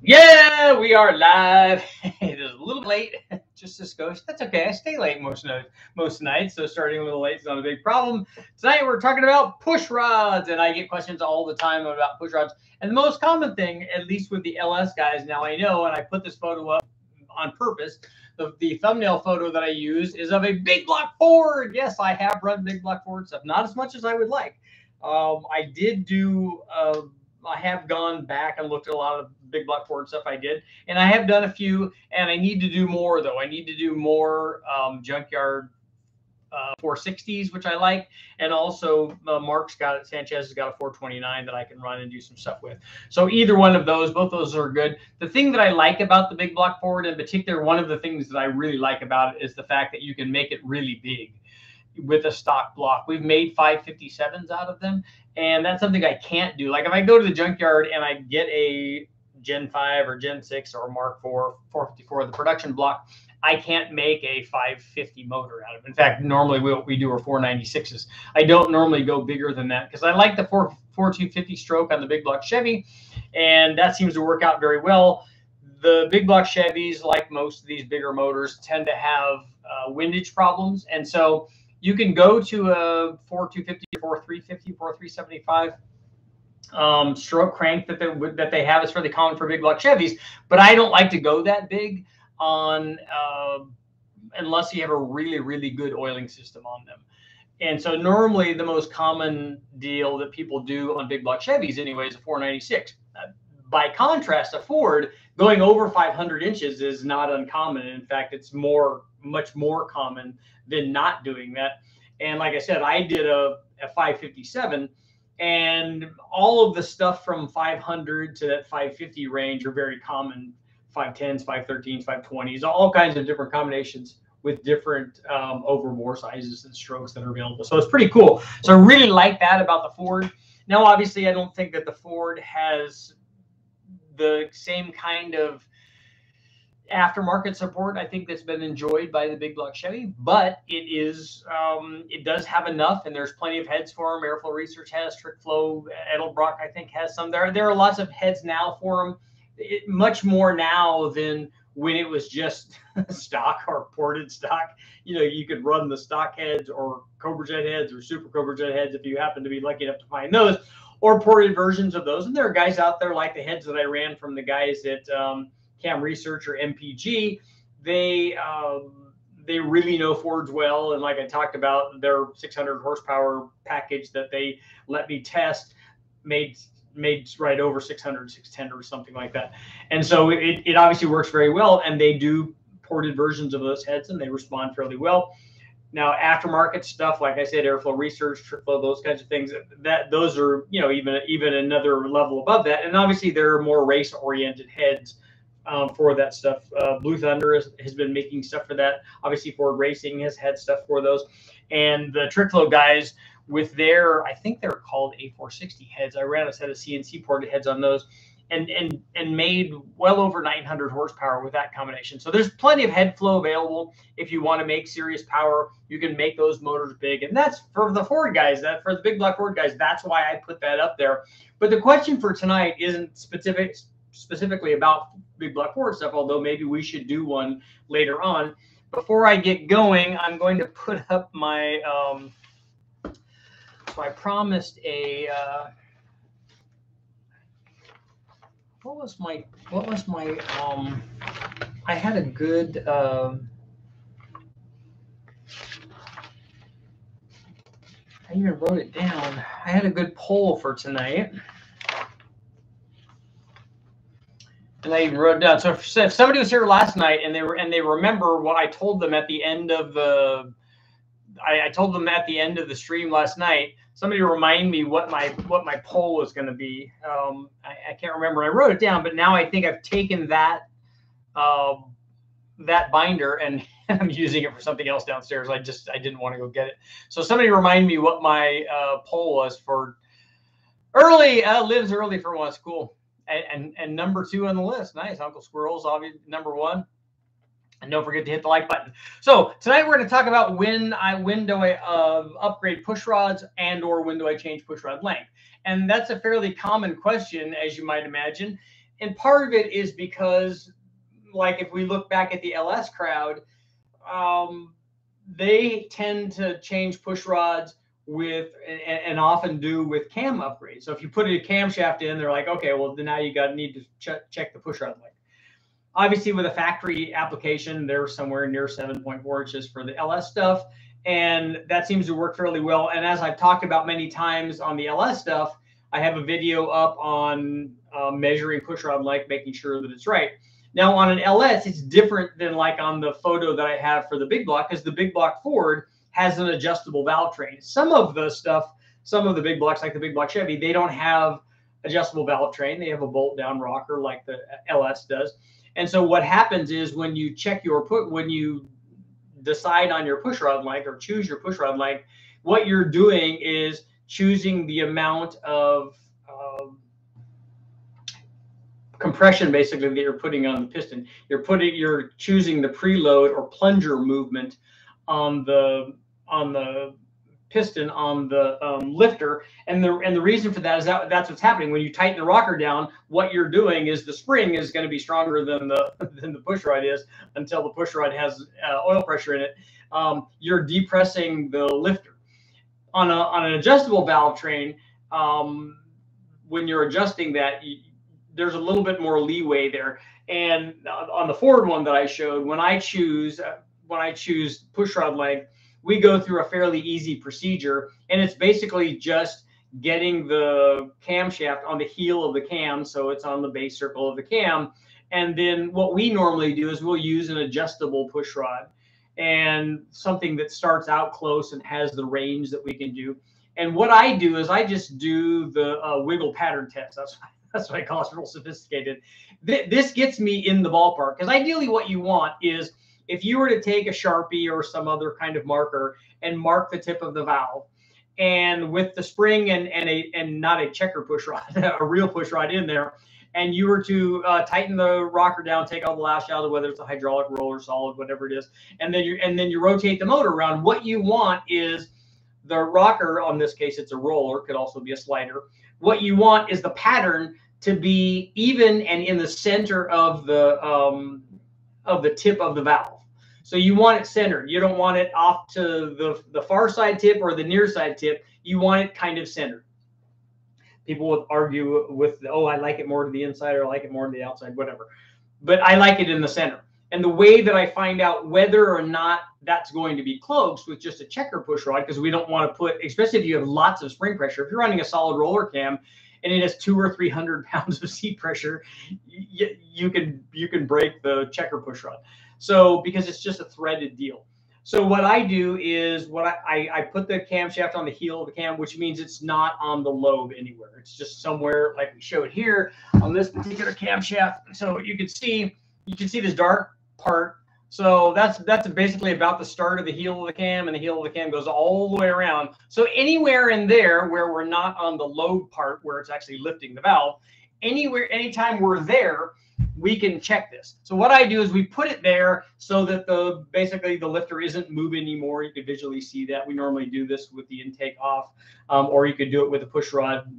Yeah, we are live. it is a little late, just this goes. That's okay. I stay late most most nights, so starting a little late is not a big problem. Tonight we're talking about push rods, and I get questions all the time about push rods. And the most common thing, at least with the LS guys, now I know, and I put this photo up on purpose. The, the thumbnail photo that I use is of a big block Ford. Yes, I have run big block Ford stuff, not as much as I would like. Um, I did do. Uh, I have gone back and looked at a lot of big block Ford stuff I did, and I have done a few, and I need to do more though. I need to do more um, junkyard uh, 460s, which I like, and also uh, Mark's got it. Sanchez has got a 429 that I can run and do some stuff with. So either one of those, both those are good. The thing that I like about the big block Ford, in particular, one of the things that I really like about it is the fact that you can make it really big with a stock block. We've made 557s out of them, and that's something I can't do. Like if I go to the junkyard and I get a Gen 5 or Gen 6 or Mark 4 454, the production block, I can't make a 550 motor out of it. In fact, normally what we do are 496s. I don't normally go bigger than that because I like the 4 4250 stroke on the big block Chevy, and that seems to work out very well. The big block Chevys, like most of these bigger motors, tend to have uh, windage problems, and so you can go to a 4250, 4350, 4375 um, stroke crank that they that they have is fairly common for big block Chevys, but I don't like to go that big on uh, unless you have a really really good oiling system on them. And so normally the most common deal that people do on big block Chevys anyway is a 496. Uh, by contrast, a Ford going over 500 inches is not uncommon. In fact, it's more much more common than not doing that. And like I said, I did a, a 557 and all of the stuff from 500 to that 550 range are very common. 510s 513s 520s all kinds of different combinations with different um, overbore sizes and strokes that are available. So it's pretty cool. So i really like that about the ford. Now obviously i don't think that the ford has the same kind of aftermarket support i think that's been enjoyed by the big block chevy but it is um, it does have enough and there's plenty of heads for them airflow research has Trick Flow, edelbrock i think has some. There there are lots of heads now for them it, much more now than when it was just stock or ported stock. You know you could run the stock heads or cobra jet heads or super cobra jet heads if you happen to be lucky enough to find those or ported versions of those. And there are guys out there like the heads that i ran from the guys that. um, Cam Research or MPG, they um, they really know Fords well. And like I talked about, their 600 horsepower package that they let me test made made right over 600, 610 or something like that. And so it, it obviously works very well. And they do ported versions of those heads and they respond fairly well. Now, aftermarket stuff, like I said, airflow research, flow, those kinds of things, that those are, you know, even even another level above that. And obviously, there are more race oriented heads um, for that stuff. Uh, Blue Thunder has, has, been making stuff for that. Obviously, Ford Racing has had stuff for those. And the Trickflow guys with their, I think they're called A460 heads. I ran a set of CNC ported heads on those and, and, and made well over 900 horsepower with that combination. So there's plenty of head flow available. If you want to make serious power, you can make those motors big. And that's for the Ford guys, that for the big block Ford guys, that's why I put that up there. But the question for tonight isn't specific specifically about big block Ford stuff, although maybe we should do one later on. Before I get going, I'm going to put up my, um, so I promised a, uh, what was my, what was my, um, I had a good, um, I even wrote it down. I had a good poll for tonight. And I even wrote down. So if, somebody was here last night and they were and they remember what I told them at the end of the, I, I told them at the end of the stream last night. Somebody remind me what my what my poll was going to be. Um, I, I, can't remember. I wrote it down, but now I think I've taken that uh, that binder and I'm using it for something else downstairs. I just I didn't want to go get it. So somebody remind me what my uh, poll was for early uh, lives early for one. Cool and, and, and number two on the list. Nice. Uncle Squirrel's obviously number one. And don't forget to hit the like button. So tonight we're going to talk about when I when do I uh, upgrade push rods and or when do I change push rod length. And that's a fairly common question, as you might imagine. And part of it is because, like, if we look back at the LS crowd, um, they tend to change push rods with and, and, often do with cam upgrades. So if you put a camshaft in, they're like, okay, well now you got need to ch- check the pushrod length. Obviously, with a factory application, they're somewhere near 7.4 inches for the LS stuff, and that seems to work fairly well. And as I've talked about many times on the LS stuff, I have a video up on uh, measuring pushrod length, making sure that it's right. Now on an LS, it's different than like on the photo that I have for the big block, because the big block Ford has an adjustable valve train. Some of the stuff, some of the big blocks, like the big block Chevy, they don't have adjustable valve train. They have a bolt down rocker like the LS does. And so what happens is when you check your put, when you decide on your push rod length or choose your push rod length, what you're doing is choosing the amount of um, compression basically that you're putting on the piston. You're putting you're choosing the preload or plunger movement on the on the piston on the um, lifter. And the and the reason for that is that that's what's happening. When you tighten the rocker down what you're doing is the spring is going to be stronger than the than the push rod is until the push rod has uh, oil pressure in it. Um, you're depressing the lifter. On a on an adjustable valve train um, when you're adjusting that you, there's a little bit more leeway there. And on the Ford one that I showed when I choose uh, when I choose push rod length, we go through a fairly easy procedure, and it's basically just getting the camshaft on the heel of the cam, so it's on the base circle of the cam. And then what we normally do is we'll use an adjustable push rod and something that starts out close and has the range that we can do. And what I do is I just do the uh, wiggle pattern test. That's that's what I call it. Real sophisticated. Th- this gets me in the ballpark because ideally what you want is if you were to take a Sharpie or some other kind of marker and mark the tip of the valve, and with the spring and and a and not a checker push rod, a real push rod in there, and you were to uh, tighten the rocker down, take all the lash out of whether it's a hydraulic roller, solid, whatever it is, and then you and then you rotate the motor around. What you want is the rocker. On this case, it's a roller. Could also be a slider. What you want is the pattern to be even and in the center of the um, of the tip of the valve. So you want it centered. You don't want it off to the, the far side tip or the near side tip. You want it kind of centered. People would argue with, oh, I like it more to the inside or I like it more to the outside, whatever. But I like it in the center. And the way that I find out whether or not that's going to be close with just a checker push rod, because we don't want to put, especially if you have lots of spring pressure, if you're running a solid roller cam and it has two or three hundred pounds of seat pressure, you, you can you can break the checker push rod. So because it's just a threaded deal. So what I do is what I, I, I, put the camshaft on the heel of the cam, which means it's not on the lobe anywhere. It's just somewhere like we showed here on this particular camshaft. So you can see you can see this dark part. So that's that's basically about the start of the heel of the cam, and the heel of the cam goes all the way around. So anywhere in there where we're not on the lobe part, where it's actually lifting the valve, anywhere, anytime we're there, we can check this. So what I do is we put it there so that the basically the lifter isn't moving anymore. You can visually see that. We normally do this with the intake off, um, or you could do it with a push rod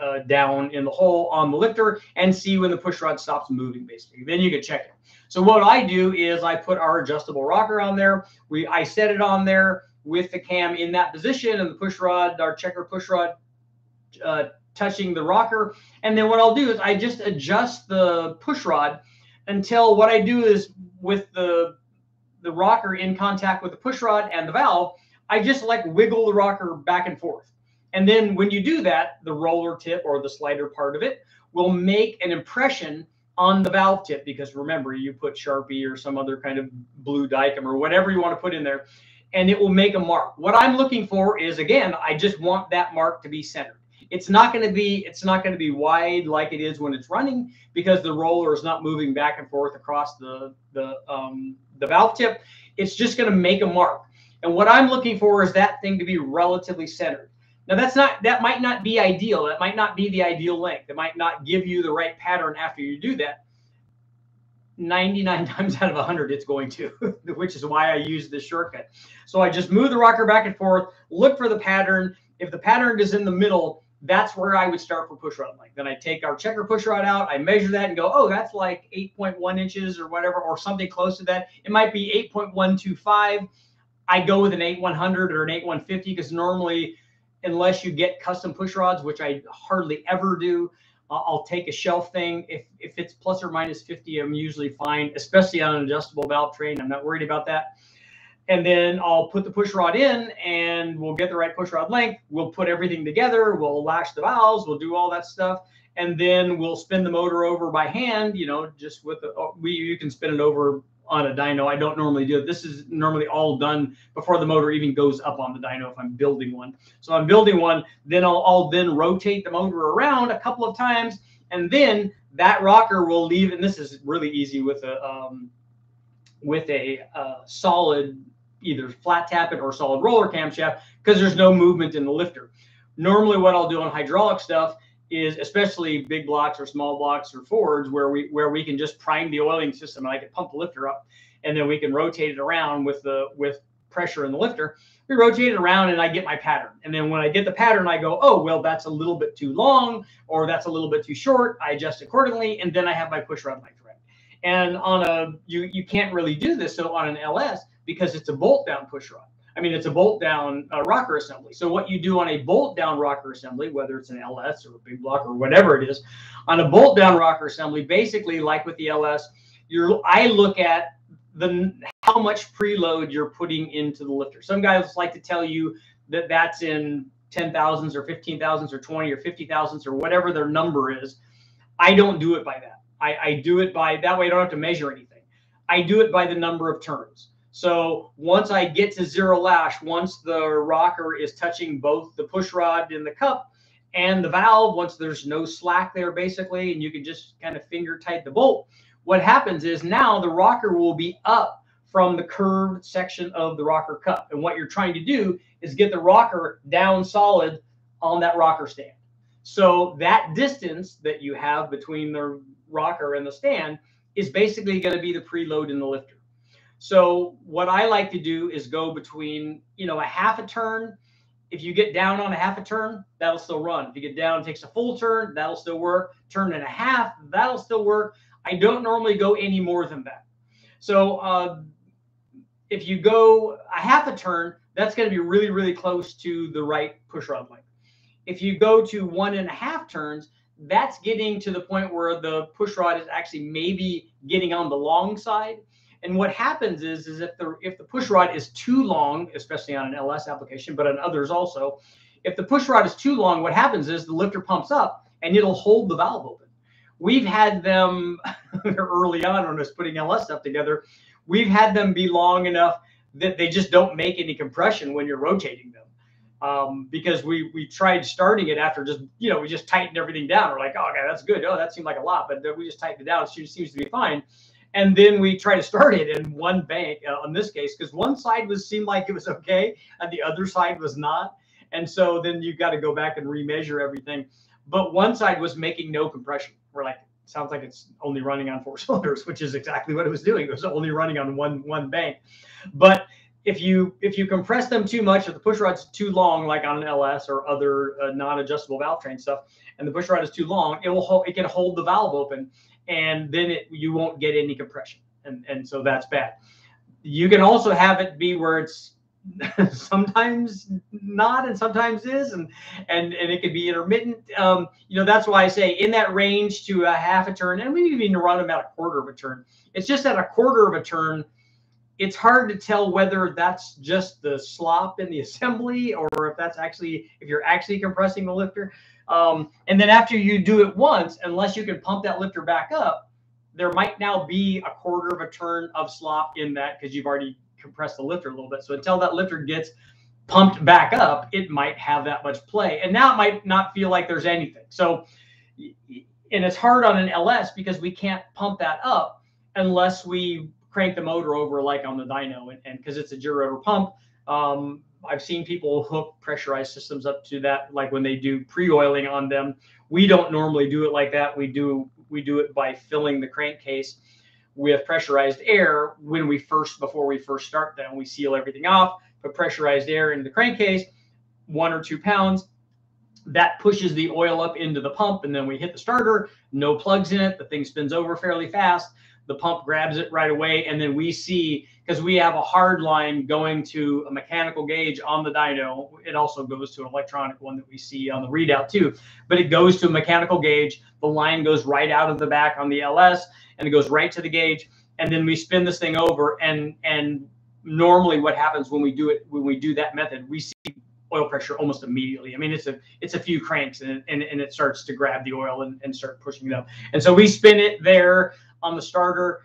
uh, down in the hole on the lifter and see when the push rod stops moving basically. Then you can check it. So what I do is I put our adjustable rocker on there. We I set it on there with the cam in that position and the push rod, our checker push rod uh, touching the rocker. And then what I'll do is I just adjust the push rod until what I do is with the the rocker in contact with the push rod and the valve, I just like wiggle the rocker back and forth. And then when you do that, the roller tip or the slider part of it will make an impression on the valve tip because remember you put Sharpie or some other kind of blue Dykem or whatever you want to put in there and it will make a mark. What I'm looking for is again, I just want that mark to be centered. It's not going to be it's not going to be wide like it is when it's running because the roller is not moving back and forth across the the um, the valve tip. It's just going to make a mark. And what I'm looking for is that thing to be relatively centered. Now that's not that might not be ideal. That might not be the ideal length. It might not give you the right pattern after you do that. 99 times out of 100 it's going to, which is why I use this shortcut. So I just move the rocker back and forth, look for the pattern. If the pattern is in the middle, that's where I would start for push rod length. Then I take our checker push rod out, I measure that and go, oh, that's like 8.1 inches or whatever, or something close to that. It might be 8.125. I go with an 8100 or an 8150 because normally, unless you get custom push rods, which I hardly ever do, I'll take a shelf thing. If if it's plus or minus 50, I'm usually fine, especially on an adjustable valve train. I'm not worried about that. And then I'll put the push rod in and we'll get the right push rod length. We'll put everything together. We'll lash the valves. We'll do all that stuff. And then we'll spin the motor over by hand, you know, just with the, oh, we, you can spin it over on a dyno. I don't normally do it. This is normally all done before the motor even goes up on the dyno if I'm building one. So I'm building one, then I'll, I'll then rotate the motor around a couple of times, and then that rocker will leave. And this is really easy with a um, with a uh, solid either flat tappet or solid roller camshaft because there's no movement in the lifter. Normally, what I'll do on hydraulic stuff is especially big blocks or small blocks or Fords where we where we can just prime the oiling system and I can pump the lifter up and then we can rotate it around with the with pressure in the lifter. We rotate it around and I get my pattern. And then when I get the pattern, I go, oh well, that's a little bit too long or that's a little bit too short. I adjust accordingly, and then I have my push rod length ready. And on a you you can't really do this so on an LS because it's a bolt down push rod. I mean, it's a bolt down uh, rocker assembly. So what you do on a bolt down rocker assembly, whether it's an LS or a big block or whatever it is, on a bolt down rocker assembly, basically like with the LS, you're I look at the how much preload you're putting into the lifter. Some guys like to tell you that that's in ten thousands or fifteen thousands or twenty or fifty thousands or whatever their number is. I don't do it by that. I, I do it by that way. I don't have to measure anything. I do it by the number of turns. So once I get to zero lash, once the rocker is touching both the push rod in the cup and the valve, once there's no slack there basically, and you can just kind of finger tight the bolt, what happens is now the rocker will be up from the curved section of the rocker cup. And what you're trying to do is get the rocker down solid on that rocker stand. So that distance that you have between the rocker and the stand is basically going to be the preload in the lifter. So what I like to do is go between, you know, a half a turn. If you get down on a half a turn, that'll still run. If you get down, takes a full turn, that'll still work. Turn and a half, that'll still work. I don't normally go any more than that. So uh, if you go a half a turn, that's going to be really, really close to the right push rod length. If you go to one and a half turns, that's getting to the point where the push rod is actually maybe getting on the long side. And what happens is, is if the if the push rod is too long, especially on an LS application, but on others also, if the push rod is too long, what happens is the lifter pumps up and it'll hold the valve open. We've had them early on when I was putting LS stuff together. We've had them be long enough that they just don't make any compression when you're rotating them. Um, because we we tried starting it after just you know we just tightened everything down. We're like, oh, okay, that's good. Oh, that seemed like a lot, but we just tightened it down. It seems to be fine and then we try to start it in one bank uh, on this case because one side was seemed like it was okay and the other side was not. And so then you got to go back and remeasure everything. But one side was making no compression. We're like sounds like it's only running on four cylinders which is exactly what it was doing. It was only running on one one bank. But if you if you compress them too much if the push rod's too long like on an ls or other uh, non-adjustable valve train stuff and the push rod is too long it will hold it can hold the valve open and then it, you won't get any compression. And, and so that's bad. You can also have it be where it's sometimes not and sometimes is and and and it could be intermittent um you know that's why i say in that range to a half a turn and we even run about a quarter of a turn it's just at a quarter of a turn it's hard to tell whether that's just the slop in the assembly or if that's actually if you're actually compressing the lifter um, and then after you do it once, unless you can pump that lifter back up, there might now be a quarter of a turn of slop in that because you've already compressed the lifter a little bit. So until that lifter gets pumped back up, it might have that much play. And now it might not feel like there's anything. So, and it's hard on an LS because we can't pump that up unless we crank the motor over like on the dyno and because it's a gerotor pump. Um, I've seen people hook pressurized systems up to that, like when they do pre-oiling on them. We don't normally do it like that. We do we do it by filling the crankcase with pressurized air when we first before we first start them. We seal everything off, put pressurized air into the crankcase, one or two pounds. That pushes the oil up into the pump, and then we hit the starter. No plugs in it. The thing spins over fairly fast. The pump grabs it right away, and then we see because we have a hard line going to a mechanical gauge on the dyno. It also goes to an electronic one that we see on the readout too, but it goes to a mechanical gauge. The line goes right out of the back on the LS, and it goes right to the gauge, and then we spin this thing over, and and normally what happens when we do it when we do that method, we see oil pressure almost immediately. I mean, it's a it's a few cranks and and, and it starts to grab the oil and, and start pushing it up. And so we spin it there on the starter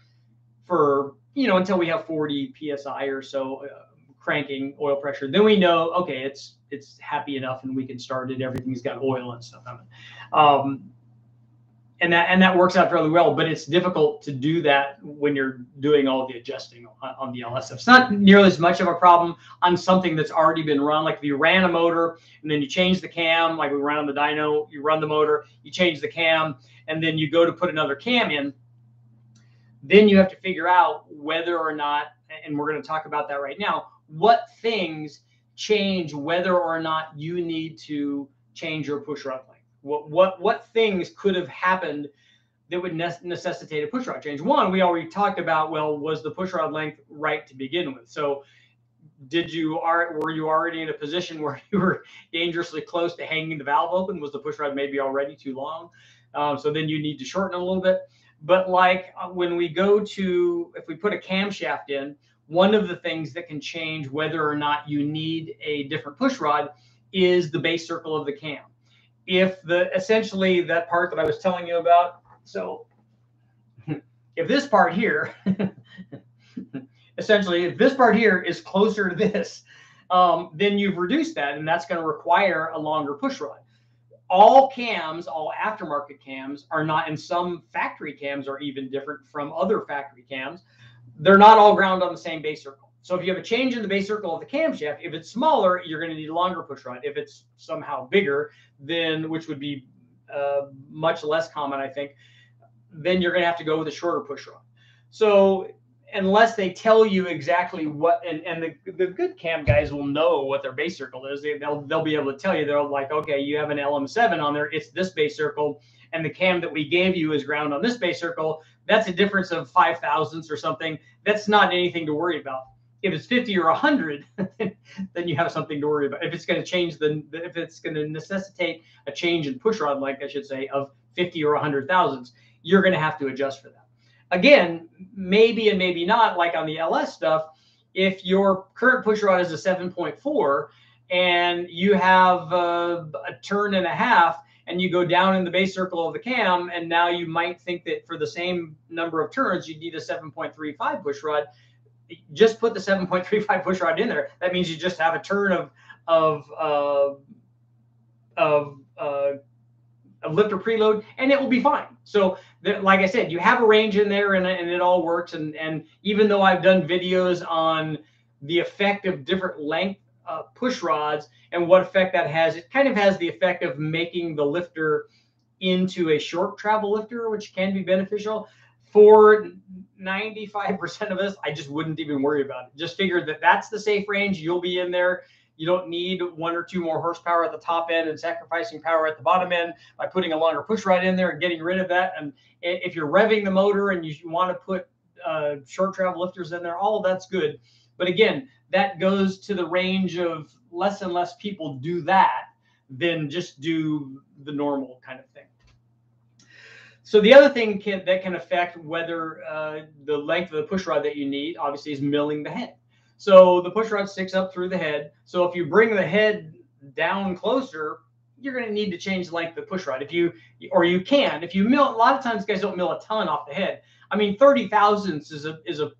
for you know until we have 40 psi or so uh, cranking oil pressure. Then we know okay, it's it's happy enough and we can start it. Everything's got oil and stuff on it. Um, and that and that works out fairly well. But it's difficult to do that when you're doing all the adjusting on, on the LSF. It's not nearly as much of a problem on something that's already been run. Like if you ran a motor and then you change the cam, like we ran on the dyno, you run the motor, you change the cam, and then you go to put another cam in. Then you have to figure out whether or not, and we're going to talk about that right now. What things change whether or not you need to change your push rod length what what what things could have happened that would necessitate a pushrod change? One, we already talked about. Well, was the pushrod length right to begin with? So, did you are were you already in a position where you were dangerously close to hanging the valve open? Was the pushrod maybe already too long? Um, so then you need to shorten a little bit. But like uh, when we go to if we put a camshaft in, one of the things that can change whether or not you need a different pushrod is the base circle of the cam if the essentially that part that I was telling you about, so if this part here, essentially, if this part here is closer to this, um, then you've reduced that, and that's going to require a longer push rod. All cams, all aftermarket cams, are not, and some factory cams are even different from other factory cams. They're not all ground on the same base circle. So if you have a change in the base circle of the camshaft, if it's smaller, you're going to need a longer push rod. If it's somehow bigger, then which would be uh, much less common, I think, then you're going to have to go with a shorter push rod. So unless they tell you exactly what, and, and the, the good cam guys will know what their base circle is. They, they'll they'll be able to tell you. They're like, okay, you have an LM7 on there. It's this base circle, and the cam that we gave you is ground on this base circle. That's a difference of five thousandths or something. That's not anything to worry about if it's 50 or 100 then you have something to worry about if it's going to change the if it's going to necessitate a change in push rod length i should say of 50 or 100 thousandths you're going to have to adjust for that again maybe and maybe not like on the ls stuff if your current push rod is a 7.4 and you have a, a turn and a half and you go down in the base circle of the cam and now you might think that for the same number of turns you need a 7.35 push rod just put the 7.35 push rod in there. That means you just have a turn of of uh, of uh, of lifter preload, and it will be fine. So, like I said, you have a range in there, and, and it all works. And and even though I've done videos on the effect of different length uh, push rods and what effect that has, it kind of has the effect of making the lifter into a short travel lifter, which can be beneficial for 95% of us, I just wouldn't even worry about it. Just figure that that's the safe range. You'll be in there. You don't need one or two more horsepower at the top end and sacrificing power at the bottom end by putting a longer push rod in there and getting rid of that. And if you're revving the motor and you want to put uh, short travel lifters in there, all that's good. But again, that goes to the range of less and less people do that than just do the normal kind of thing. So the other thing can, that can affect whether uh, the length of the push rod that you need, obviously, is milling the head. So the push rod sticks up through the head. So if you bring the head down closer, you're going to need to change the length of the push rod. If you, or you can, if you mill, a lot of times guys don't mill a ton off the head. I mean, 30 thousandths is a, is a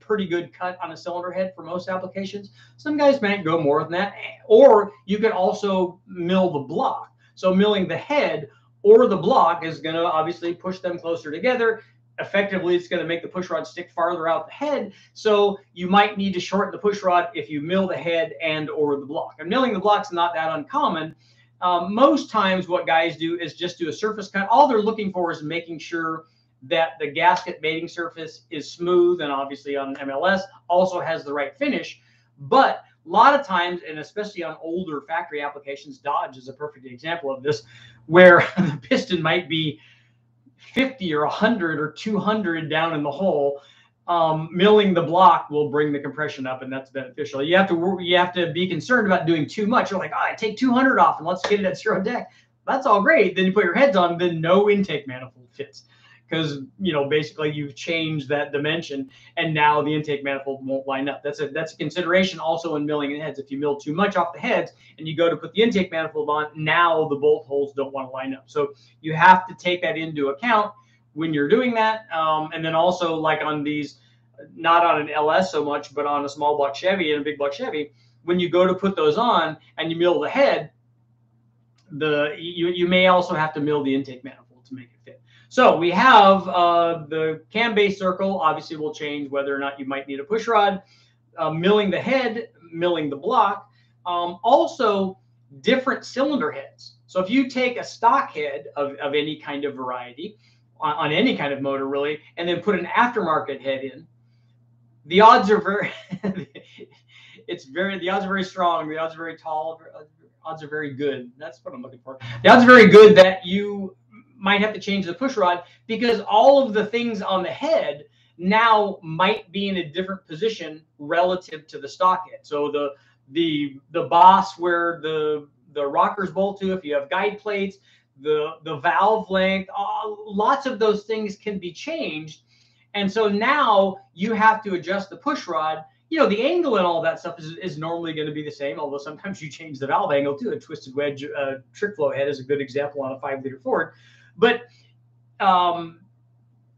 pretty good cut on a cylinder head for most applications. Some guys might go more than that. Or you can also mill the block. So milling the head or the block is going to obviously push them closer together. Effectively, it's going to make the push rod stick farther out the head. So you might need to shorten the push rod if you mill the head and or the block. And milling the block's is not that uncommon. Um, most times, what guys do is just do a surface cut. All they're looking for is making sure that the gasket mating surface is smooth and obviously on MLS also has the right finish. But a lot of times, and especially on older factory applications, Dodge is a perfect example of this, where the piston might be 50 or 100 or 200 down in the hole. Um, milling the block will bring the compression up, and that's beneficial. You have to you have to be concerned about doing too much. You're like, oh, I take 200 off and let's get it at zero deck. That's all great. Then you put your heads on, then no intake manifold fits because you know basically you've changed that dimension and now the intake manifold won't line up. That's a that's a consideration also in milling heads. If you mill too much off the heads and you go to put the intake manifold on, now the bolt holes don't want to line up. So you have to take that into account when you're doing that. Um, and then also like on these, not on an LS so much, but on a small block Chevy and a big block Chevy, when you go to put those on and you mill the head, the you, you may also have to mill the intake manifold to make it fit. So we have uh, the cam base circle. Obviously, will change whether or not you might need a push rod. Uh, milling the head, milling the block. Um, also, different cylinder heads. So if you take a stock head of, of any kind of variety on, on any kind of motor, really, and then put an aftermarket head in, the odds are very, it's very, the odds are very strong. The odds are very tall. Odds are very good. That's what I'm looking for. The odds are very good that you might have to change the push rod because all of the things on the head now might be in a different position relative to the stock head. So the the the boss where the the rockers bolt to, if you have guide plates, the the valve length, uh, lots of those things can be changed. And so now you have to adjust the push rod. You know, the angle and all that stuff is, is normally going to be the same, although sometimes you change the valve angle too. A twisted wedge uh, trick flow head is a good example on a five liter Ford. But um,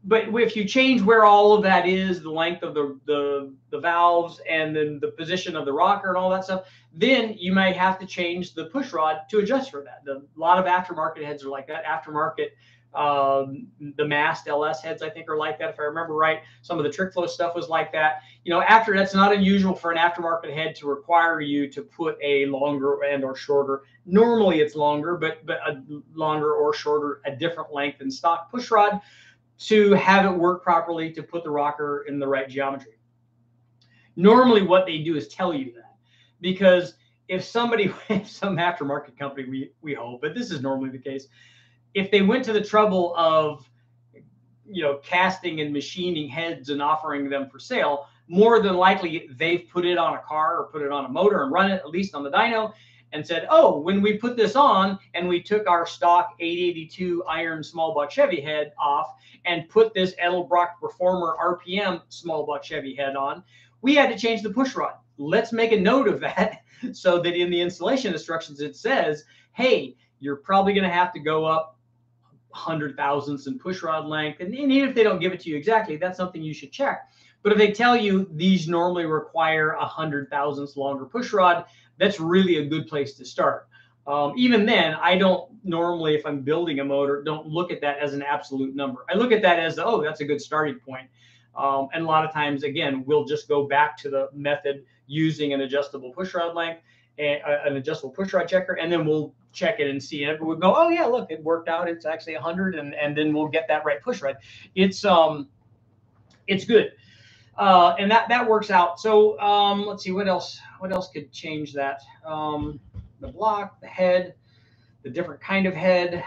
but if you change where all of that is, the length of the, the the valves and then the position of the rocker and all that stuff, then you may have to change the push rod to adjust for that. The, a lot of aftermarket heads are like that. Aftermarket, um, the mast LS heads, I think, are like that. If I remember right, some of the trick flow stuff was like that. You know, after that's not unusual for an aftermarket head to require you to put a longer and or shorter. Normally, it's longer, but but a longer or shorter, a different length than stock push rod to have it work properly to put the rocker in the right geometry. Normally, what they do is tell you that because if somebody, some aftermarket company, we we hope, but this is normally the case, if they went to the trouble of you know casting and machining heads and offering them for sale, more than likely they've put it on a car or put it on a motor and run it at least on the dyno and said, oh, when we put this on and we took our stock 882 iron small block Chevy head off and put this Edelbrock Performer RPM small block Chevy head on, we had to change the push rod. Let's make a note of that so that in the installation instructions it says, hey, you're probably going to have to go up hundred thousandths in push rod length. And, and even if they don't give it to you exactly, that's something you should check. But if they tell you these normally require a hundred thousandths longer push rod, that's really a good place to start. Um, even then, I don't normally, if I'm building a motor, don't look at that as an absolute number. I look at that as, oh, that's a good starting point. Um, and a lot of times, again, we'll just go back to the method using an adjustable pushrod length, and, uh, an adjustable pushrod checker, and then we'll check it and see it. We'll go, oh yeah, look, it worked out. It's actually 100, and and then we'll get that right push right. It's um, it's good uh, and that that works out. So um, let's see what else. What else could change that? Um, the block, the head, the different kind of head.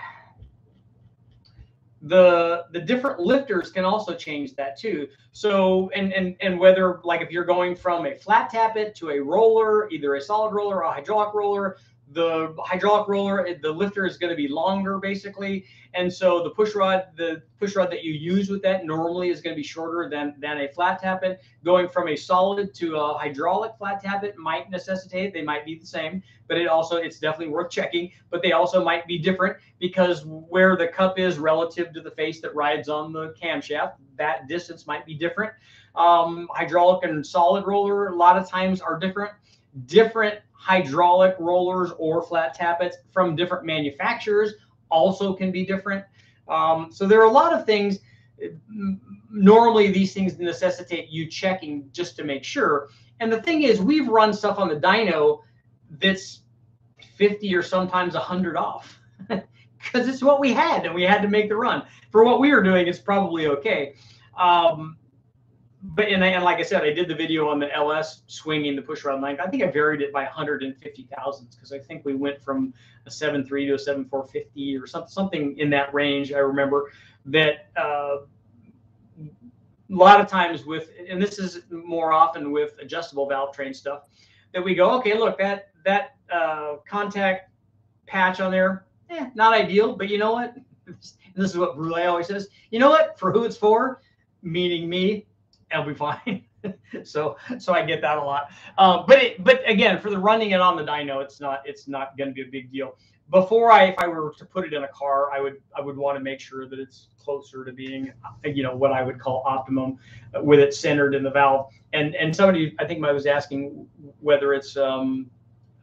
The the different lifters can also change that too. So and and and whether like if you're going from a flat tappet to a roller, either a solid roller or a hydraulic roller, the hydraulic roller, the lifter is going to be longer basically. And so the push rod, the push rod that you use with that normally is going to be shorter than, than a flat tappet. Going from a solid to a hydraulic flat tappet might necessitate, they might be the same, but it also, it's definitely worth checking, but they also might be different because where the cup is relative to the face that rides on the camshaft, that distance might be different. Um, hydraulic and solid roller a lot of times are different. Different hydraulic rollers or flat tappets from different manufacturers also can be different. Um, so there are a lot of things. Normally, these things necessitate you checking just to make sure. And the thing is, we've run stuff on the dyno that's 50 or sometimes 100 off. because it's what we had and we had to make the run. For what we were doing, it's probably okay. Um, but and, and like I said, I did the video on the LS swinging the push rod length. I think I varied it by 150 thousandths because I think we went from a 7.3 to a 7.450 or something something in that range. I remember that uh, a lot of times with and this is more often with adjustable valve train stuff that we go okay look that that uh, contact patch on there eh, not ideal but you know what this is what Brule always says you know what for who it's for meaning me it'll be fine. so so I get that a lot. Um, but it, but again, for the running it on the dyno, it's not it's not going to be a big deal. Before I, if I were to put it in a car, I would I would want to make sure that it's closer to being, you know, what I would call optimum, with it centered in the valve. And and somebody I think I was asking whether it's um,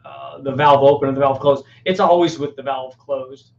uh, the valve open or the valve closed. It's always with the valve closed.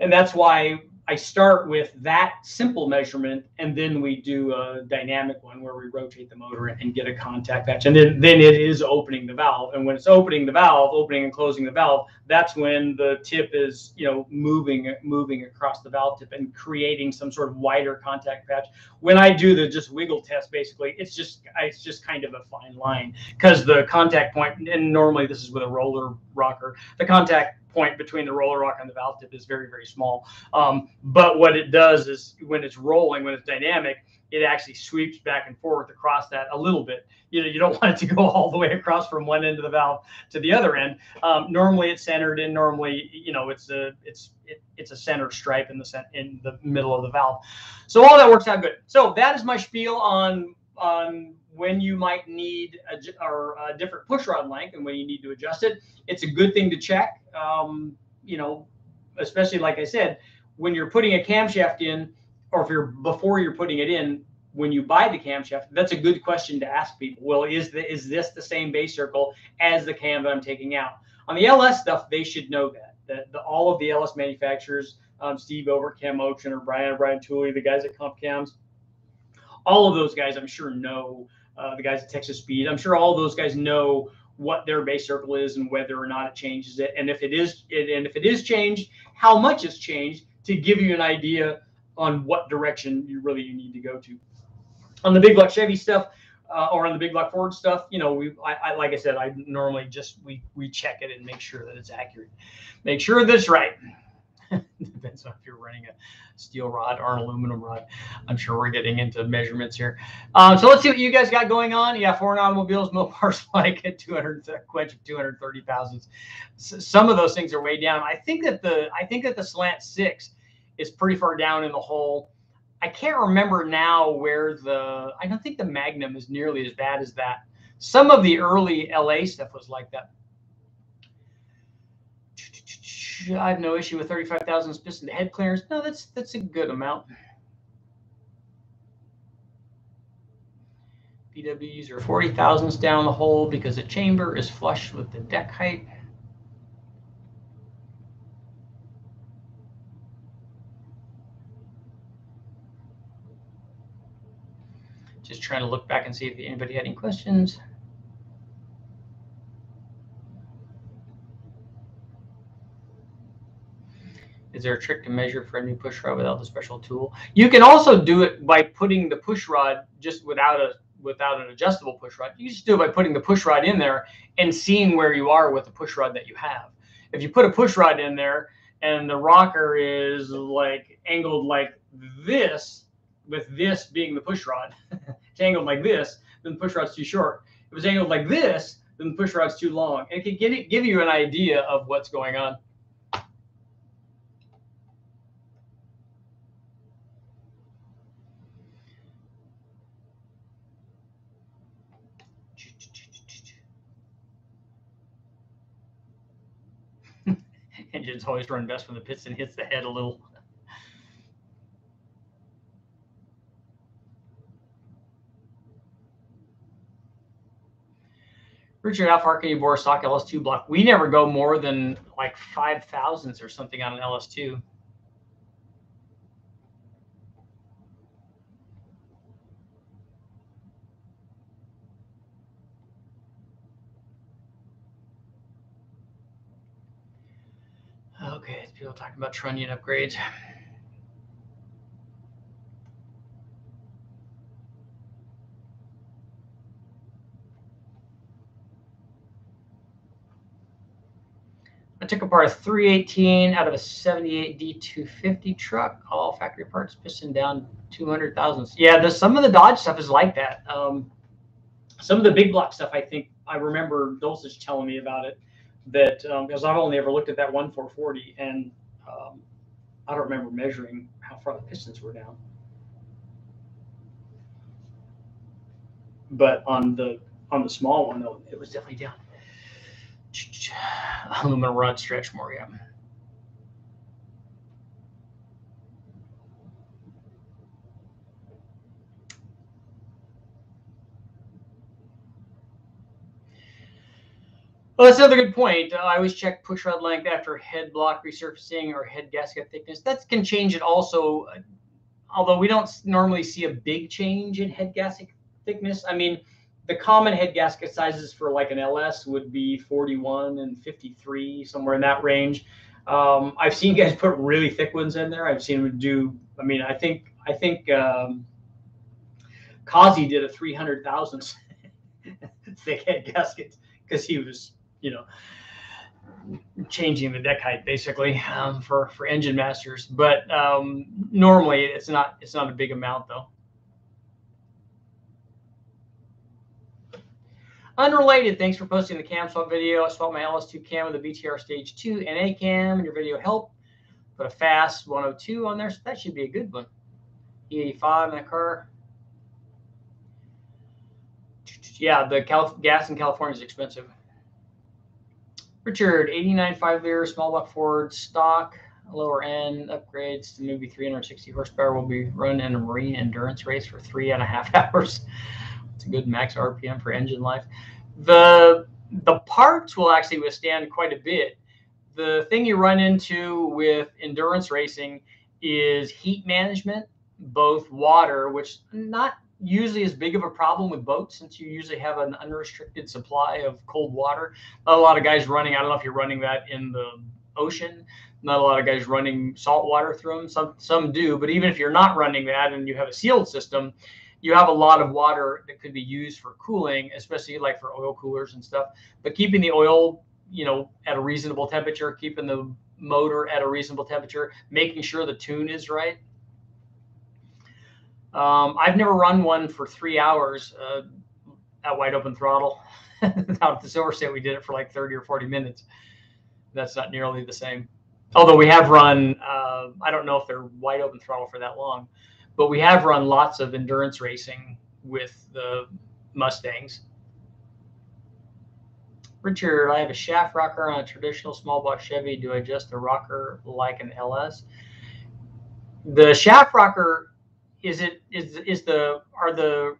And that's why I start with that simple measurement, and then we do a dynamic one where we rotate the motor and get a contact patch, and then then it is opening the valve. And when it's opening the valve, opening and closing the valve, that's when the tip is you know moving moving across the valve tip and creating some sort of wider contact patch. When I do the just wiggle test, basically, it's just it's just kind of a fine line because the contact point, and normally this is with a roller rocker, the contact point between the roller rock and the valve tip is very, very small. Um, but what it does is when it's rolling, when it's dynamic, it actually sweeps back and forth across that a little bit. You know, you don't want it to go all the way across from one end of the valve to the other end. Um, normally, it's centered in. Normally, you know, it's a it's it, it's a center stripe in the cent- in the middle of the valve. So all that works out good. So that is my spiel on on when you might need a, or a different push rod length and when you need to adjust it. It's a good thing to check. Um, you know, especially like I said, when you're putting a camshaft in, or if you're before you're putting it in, when you buy the camshaft, that's a good question to ask people. Well, is the is this the same base circle as the cam that I'm taking out? On the LS stuff, they should know that that the, all of the LS manufacturers, um, Steve over Cam Motion or Brian Brian Tooley, the guys at Comp Cams, all of those guys, I'm sure know uh, the guys at Texas Speed. I'm sure all those guys know what their base circle is and whether or not it changes it, and if it is, and if it is changed, how much it's changed to give you an idea on what direction you really need to go to. On the big block Chevy stuff, uh, or on the big block Ford stuff, you know, we, I, I, like I said, I normally just we we check it and make sure that it's accurate, make sure that it's right. Depends on if you're running a steel rod or an aluminum rod. I'm sure we're getting into measurements here. Um, so let's see what you guys got going on. Yeah, foreign automobiles, Mopar spike at 200 quench of 230,000. Some of those things are way down. I think that the I think that the slant six is pretty far down in the hole. I can't remember now where the I don't think the Magnum is nearly as bad as that. Some of the early LA stuff was like that. I have no issue with 35,000 piston head clearance. No, that's that's a good amount. PWs are 40 thousandths down the hole because the chamber is flush with the deck height. Just trying to look back and see if anybody had any questions. Is there a trick to measure for a new push rod without the special tool? You can also do it by putting the push rod just without a without an adjustable push rod. You just do it by putting the push rod in there and seeing where you are with the push rod that you have. If you put a push rod in there and the rocker is like angled like this, with this being the push rod, it's angled like this, then the push rod's too short. If it's angled like this, then the push rod's too long. And It can get it, give you an idea of what's going on. Engines always run best when the piston hits the head a little. Richard, how far can you bore stock LS2 block? We never go more than like five thousandths or something on an LS2. People talking about trunnion upgrades. I took apart a 318 out of a 78 D250 truck, all factory parts, piston down 200,000. Yeah, the, some of the Dodge stuff is like that. Um, some of the big block stuff, I think I remember Dulcich telling me about it. That um, because I've only ever looked at that one 440, and um, I don't remember measuring how far the pistons were down. But on the on the small one, though, it was definitely down. Aluminum rod stretch more, yeah. Well, that's another good point. Uh, I always check push rod length after head block resurfacing or head gasket thickness. That can change it also, uh, although we don't normally see a big change in head gasket thickness. I mean, the common head gasket sizes for like an LS would be 41 and 53, somewhere in that range. Um, I've seen guys put really thick ones in there. I've seen them do. I mean, I think I think um, Kazi did a 300,000 thick head gasket because he was, you know, changing the deck height basically um, for for engine masters. But um, normally it's not it's not a big amount though. Unrelated, thanks for posting the cam swap video. I swapped my LS2 cam with a BTR Stage 2 NA cam, and your video helped. Put a fast 102 on there, so that should be a good one. E85 in that car. Yeah, the Calif gas in California is expensive. Richard, 89 5 liter small block Ford stock, lower end upgrades to maybe 360 horsepower will be run in a marine endurance race for three and a half hours. It's a good max RPM for engine life. The the parts will actually withstand quite a bit. The thing you run into with endurance racing is heat management, both water, which not usually as big of a problem with boats since you usually have an unrestricted supply of cold water. Not a lot of guys running. I don't know if you're running that in the ocean. Not a lot of guys running salt water through them. Some some do, but even if you're not running that and you have a sealed system, you have a lot of water that could be used for cooling, especially like for oil coolers and stuff. But keeping the oil, you know, at a reasonable temperature, keeping the motor at a reasonable temperature, making sure the tune is right. Um, I've never run one for three hours uh, at wide open throttle. Out at the Silver State, we did it for like 30 or 40 minutes. That's not nearly the same. Although we have run, uh, I don't know if they're wide open throttle for that long but we have run lots of endurance racing with the Mustangs. Richard, I have a shaft rocker on a traditional small block Chevy. Do I adjust the rocker like an LS? The shaft rocker is it is is the are the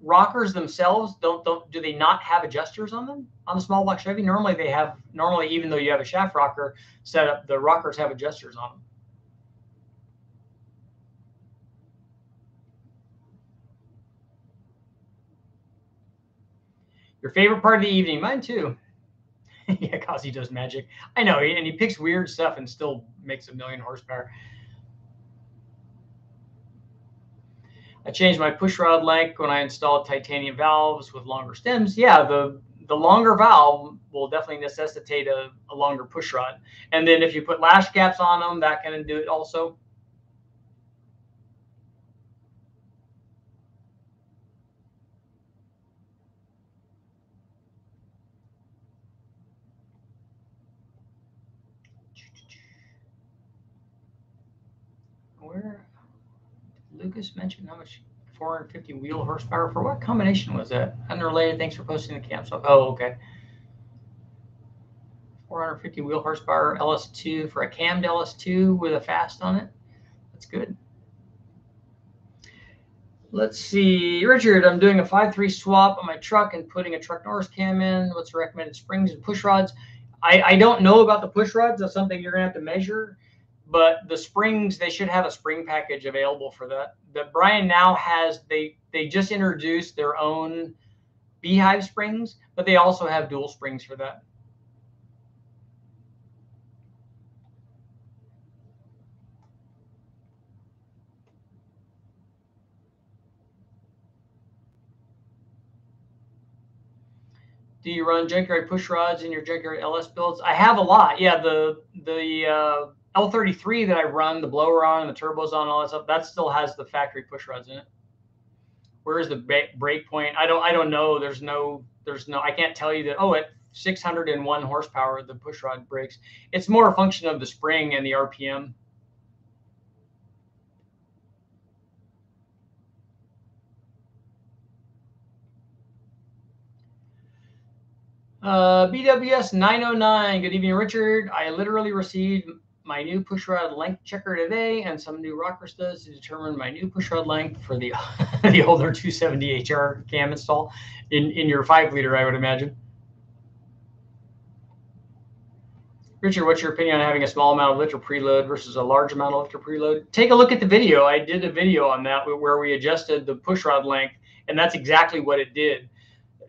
rockers themselves don't don't do they not have adjusters on them on the small block Chevy? Normally they have normally even though you have a shaft rocker set up, the rockers have adjusters on them. Your favorite part of the evening? Mine too. yeah, he does magic. I know, and he picks weird stuff and still makes a million horsepower. I changed my push rod length when I installed titanium valves with longer stems. Yeah, the the longer valve will definitely necessitate a, a longer push rod. And then if you put lash caps on them, that can do it also. where Lucas mentioned how much 450 wheel horsepower for what combination was that? Unrelated. Thanks for posting the cam. So, oh, okay. 450 wheel horsepower LS2 for a cammed LS2 with a fast on it. That's good. Let's see, Richard. I'm doing a 5-3 swap on my truck and putting a truck Norris cam in. What's the recommended springs and push rods? I, I don't know about the push rods. That's something you're gonna have to measure but the springs they should have a spring package available for that that brian now has they they just introduced their own beehive springs but they also have dual springs for that Do you run junkyard push rods in your junkyard LS builds? I have a lot. Yeah, the the uh, L33 that I run the blower on the turbos on, all that stuff, that still has the factory push rods in it. Where is the break point? I don't I don't know. There's no there's no I can't tell you that. Oh, at 601 horsepower, the push rod breaks. It's more a function of the spring and the RPM. Uh, BWS 909. Good evening, Richard. I literally received my new pushrod length checker today and some new rocker studs to determine my new pushrod length for the the older 270 HR cam install in, in your five liter, I would imagine. Richard, what's your opinion on having a small amount of lifter preload versus a large amount of lifter preload? Take a look at the video. I did a video on that where we adjusted the pushrod length, and that's exactly what it did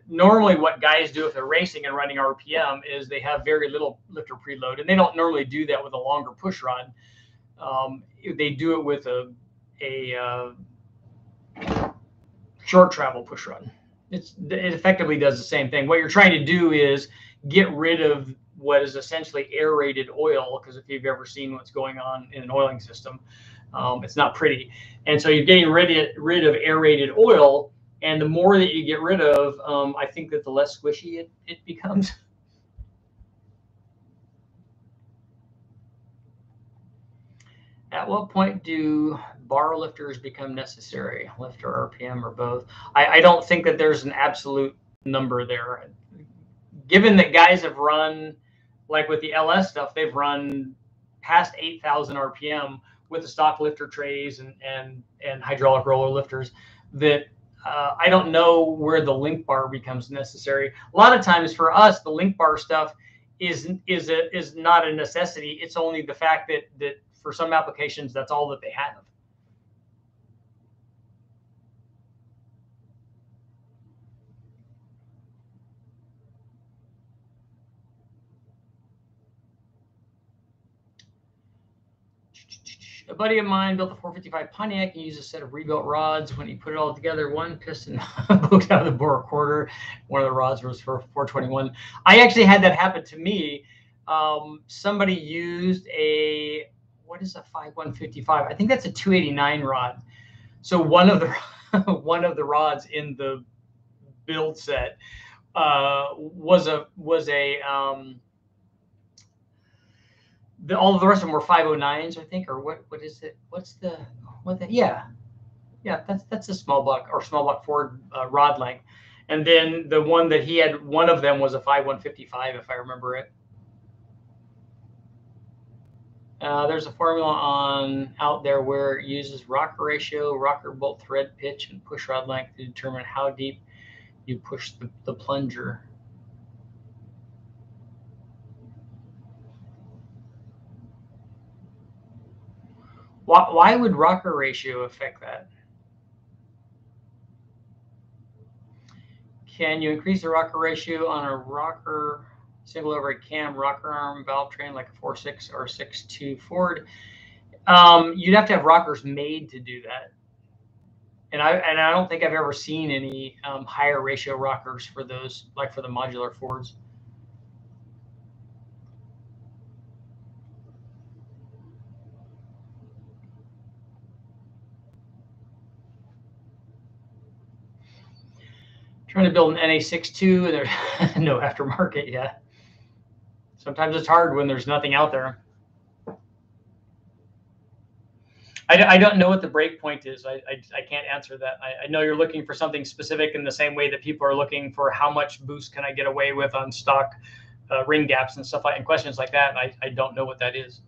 normally what guys do if they're racing and running RPM is they have very little lifter preload, and they don't normally do that with a longer push rod. Um, they do it with a a uh, short travel push rod. It's it effectively does the same thing. What you're trying to do is get rid of what is essentially aerated oil, because if you've ever seen what's going on in an oiling system, um, it's not pretty. And so you're getting rid of, rid of aerated oil and the more that you get rid of, um, I think that the less squishy it, it becomes. At what point do bar lifters become necessary, lifter RPM or both? I, I don't think that there's an absolute number there. Given that guys have run, like with the LS stuff, they've run past 8,000 RPM with the stock lifter trays and, and, and hydraulic roller lifters, that uh, I don't know where the link bar becomes necessary. A lot of times for us, the link bar stuff is is a, is not a necessity. It's only the fact that that for some applications, that's all that they have. A buddy of mine built a 455 Pontiac and used a set of rebuilt rods. When he put it all together, one piston poked out of the bore quarter. One of the rods was for 421. I actually had that happen to me. Um, somebody used a what is a 5155? I think that's a 289 rod. So one of the one of the rods in the build set uh, was a was a um, the, all of the rest of them were 509s, I think, or what? What is it? What's the what? The, yeah, yeah, that's that's a small block or small block Ford uh, rod length. And then the one that he had, one of them was a 5155, if I remember it. Uh, there's a formula on out there where it uses rocker ratio, rocker bolt thread pitch, and push rod length to determine how deep you push the, the plunger. Why, why would rocker ratio affect that? Can you increase the rocker ratio on a rocker single overhead cam rocker arm valve train like a 4.6 or 6.2 Ford? Um, you'd have to have rockers made to do that. And I and I don't think I've ever seen any um, higher ratio rockers for those, like for the modular Fords. Trying to build an NA62 and there's no aftermarket yet. Sometimes it's hard when there's nothing out there. I, I don't know what the break point is. I, I, I can't answer that. I, I, know you're looking for something specific in the same way that people are looking for how much boost can I get away with on stock uh, ring gaps and stuff like and questions like that. I, I don't know what that is.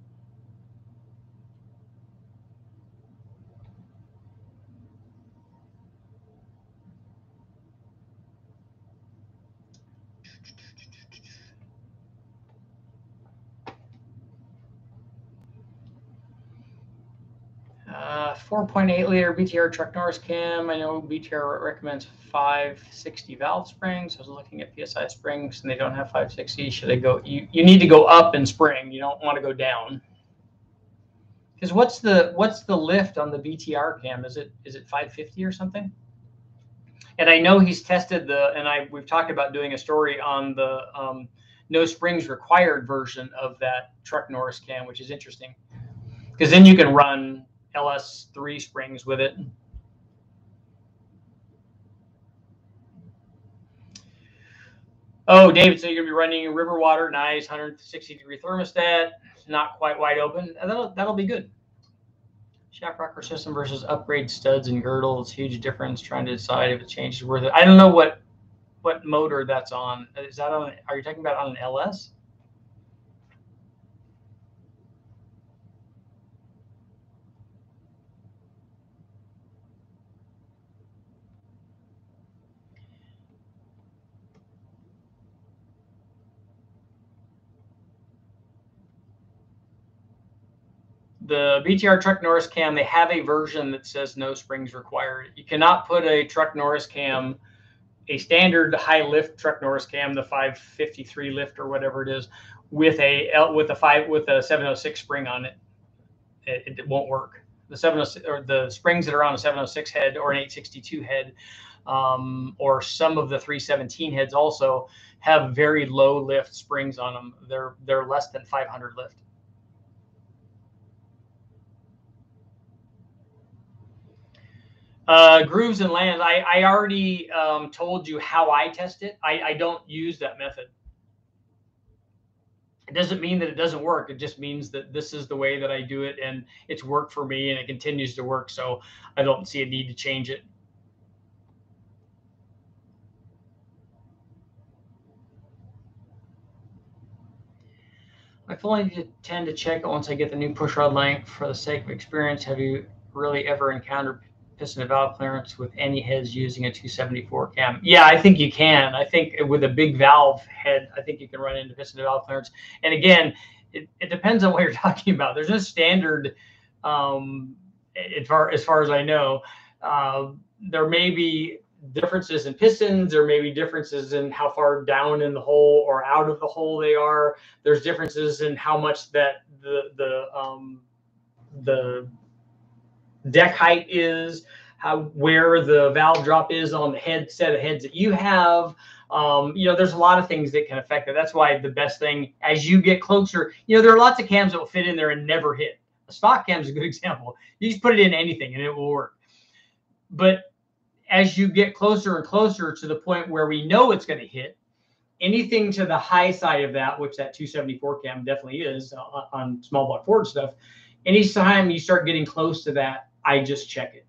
Uh, 4.8 liter BTR Truck Norris cam. I know BTR recommends 560 valve springs. I was looking at PSI springs and they don't have 560. Should I go? You, you need to go up in spring. You don't want to go down. Because what's the what's the lift on the BTR cam? Is it is it 550 or something? And I know he's tested the, and I we've talked about doing a story on the um, no springs required version of that truck Norris cam, which is interesting because then you can run LS3 springs with it. Oh, David, so you're gonna be running river water, nice, 160 degree thermostat, not quite wide open. That'll that'll be good. Shaft rocker system versus upgrade studs and girdles, huge difference. Trying to decide if a change is worth it. I don't know what what motor that's on. Is that on? Are you talking about on an LS? The BTR Truck Norris cam, they have a version that says no springs required. You cannot put a Truck Norris cam, a standard high lift Truck Norris cam, the 553 lift or whatever it is, with a with a five with a 706 spring on it. It, it won't work. The 706 or the springs that are on a 706 head or an 862 head, um, or some of the 317 heads also have very low lift springs on them. They're they're less than 500 lift. Uh, grooves and lands. I, I already um, told you how I test it. I, I don't use that method. It doesn't mean that it doesn't work. It just means that this is the way that I do it and it's worked for me and it continues to work. So I don't see a need to change it. I fully tend to check once I get the new push rod length for the sake of experience. Have you really ever encountered piston to valve clearance with any heads using a 274 cam? Yeah, I think you can. I think with a big valve head, I think you can run into piston to valve clearance. And again, it, it depends on what you're talking about. There's no standard, um, as far as far as I know. Uh, there may be differences in pistons. There may be differences in how far down in the hole or out of the hole they are. There's differences in how much that the the um, the deck height is, how where the valve drop is on the head set of heads that you have. Um, you know, there's a lot of things that can affect it. That's why the best thing as you get closer, you know, there are lots of cams that will fit in there and never hit. A stock cam is a good example. You just put it in anything and it will work. But as you get closer and closer to the point where we know it's going to hit, anything to the high side of that, which that 274 cam definitely is uh, on small block Ford stuff, anytime you start getting close to that, I just check it.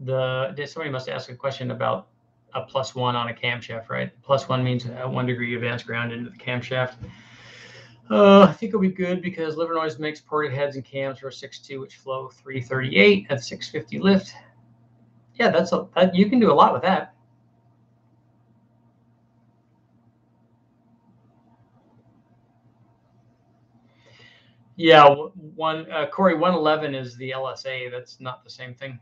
the somebody must ask a question about a plus one on a camshaft, right? Plus one means one degree advanced ground into the camshaft. Uh, I think it'll be good because Livernois makes ported heads and cams for a 6.2, which flow 338 at 650 lift. Yeah, that's a that, you can do a lot with that. Yeah, one uh, Corey 111 is the LSA. That's not the same thing.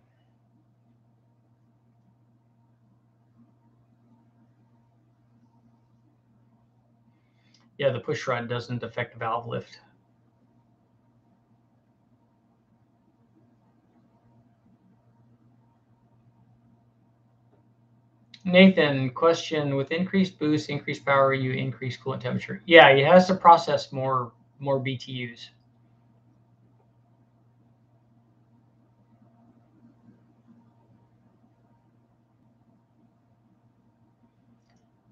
Yeah, the push rod doesn't affect valve lift. Nathan, question: With increased boost, increased power, you increase coolant temperature. Yeah, it has to process more more BTUs.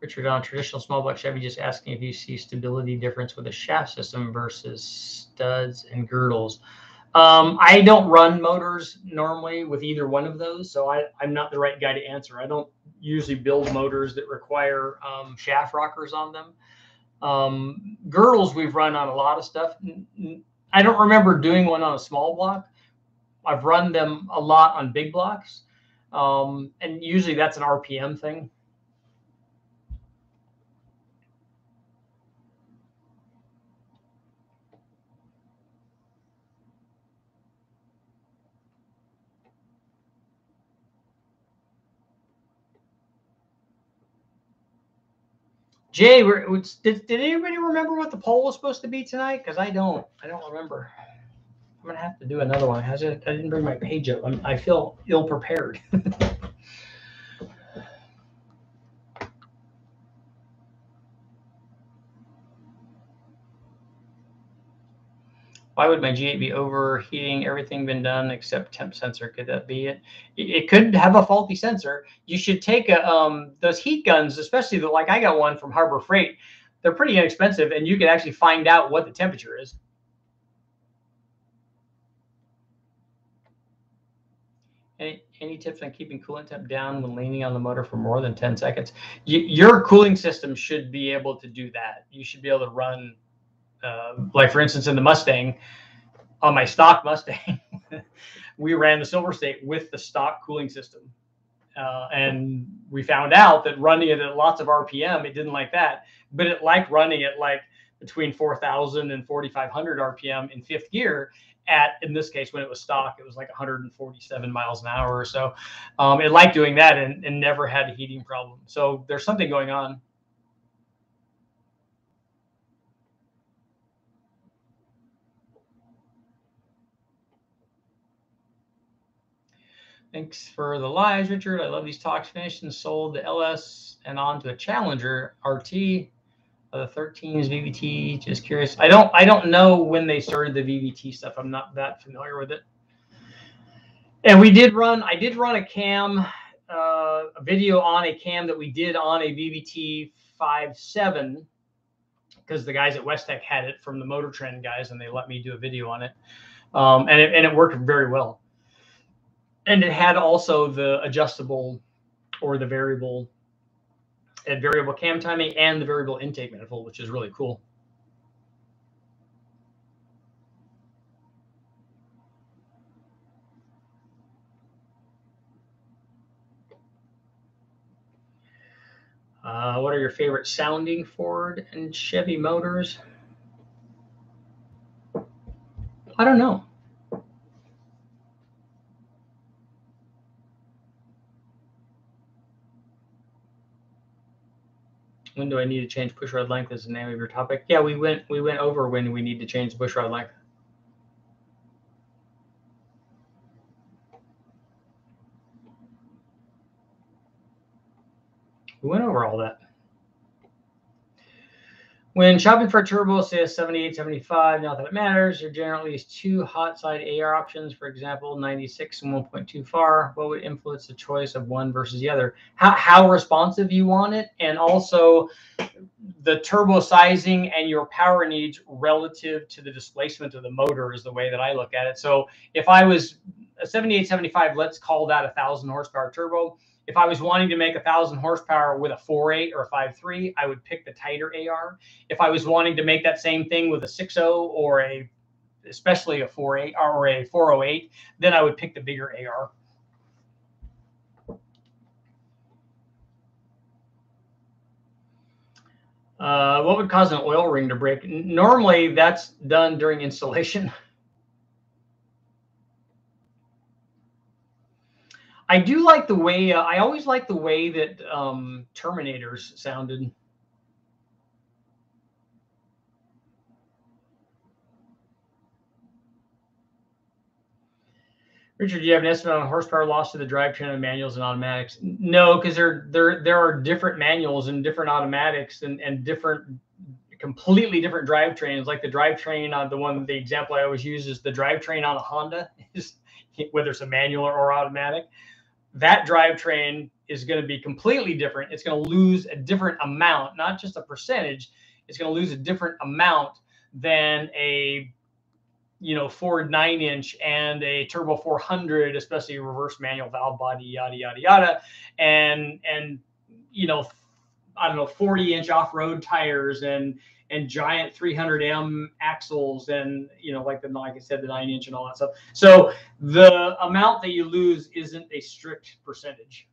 Richard, on traditional small block Chevy, just asking if you see stability difference with a shaft system versus studs and girdles. Um, I don't run motors normally with either one of those, so I, am not the right guy to answer. I don't usually build motors that require um, shaft rockers on them. Um, girdles we've run on a lot of stuff. I don't remember doing one on a small block. I've run them a lot on big blocks, um, and usually that's an RPM thing. Jay, did, did anybody remember what the poll was supposed to be tonight? Because I don't. I don't remember. I'm gonna have to do another one. I didn't bring my page up. I'm, I feel ill prepared. why would my G8 be overheating? Everything been done except temp sensor. Could that be it? It could have a faulty sensor. You should take a, um, those heat guns, especially the, like I got one from Harbor Freight. They're pretty inexpensive, and you can actually find out what the temperature is. Any, any tips on keeping coolant temp down when leaning on the motor for more than 10 seconds? You, your cooling system should be able to do that. You should be able to run uh, like for instance, in the Mustang, on my stock Mustang, we ran the Silver State with the stock cooling system. Uh, and we found out that running it at lots of RPM, it didn't like that, but it liked running it like between 4,000 and 4,500 RPM in fifth gear. At in this case, when it was stock, it was like 147 miles an hour or so. Um, it liked doing that and, and never had a heating problem. So there's something going on. Thanks for the lives, Richard. I love these talks. Finished and sold the LS and on to a Challenger RT. Uh, the 13s VVT. Just curious. I don't. I don't know when they started the VVT stuff. I'm not that familiar with it. And we did run. I did run a cam, uh, a video on a cam that we did on a VVT 5.7 because the guys at Westech had it from the Motor Trend guys, and they let me do a video on it. Um, and it, and it worked very well and it had also the adjustable or the variable and variable cam timing and the variable intake manifold, which is really cool. Uh, what are your favorite sounding Ford and Chevy motors? I don't know. When do I need to change pushrod length is the name of your topic. Yeah, we went we went over when we need to change pushrod length. We went over all that. When shopping for a turbo, say a 78, 75, not that it matters, there generally is two hot side AR options, for example, 96 and 1.2 far. What would influence the choice of one versus the other? How, how responsive you want it, and also the turbo sizing and your power needs relative to the displacement of the motor is the way that I look at it. So if I was a 78, 75, let's call that a 1,000 horsepower turbo if I was wanting to make a thousand horsepower with a 4.8 or a 5.3, I would pick the tighter AR. If I was wanting to make that same thing with a 6.0 or a, especially a 4.8 or a 408, then I would pick the bigger AR. Uh, what would cause an oil ring to break? Normally, that's done during installation. I do like the way uh, I always like the way that um, Terminators sounded. Richard, do you have an estimate on horsepower loss to the drivetrain on manuals and automatics? No, because there there there are different manuals and different automatics and and different completely different drivetrains. Like the drivetrain on the one the example I always use is the drivetrain on a Honda is whether it's a manual or automatic that drivetrain is going to be completely different. It's going to lose a different amount, not just a percentage. It's going to lose a different amount than a you know Ford nine inch and a turbo 400, especially reverse manual valve body, yada yada yada, and and you know I don't know 40 inch off road tires and and giant 300M axles and you know like the like I said the nine inch and all that stuff. So the amount that you lose isn't a strict percentage.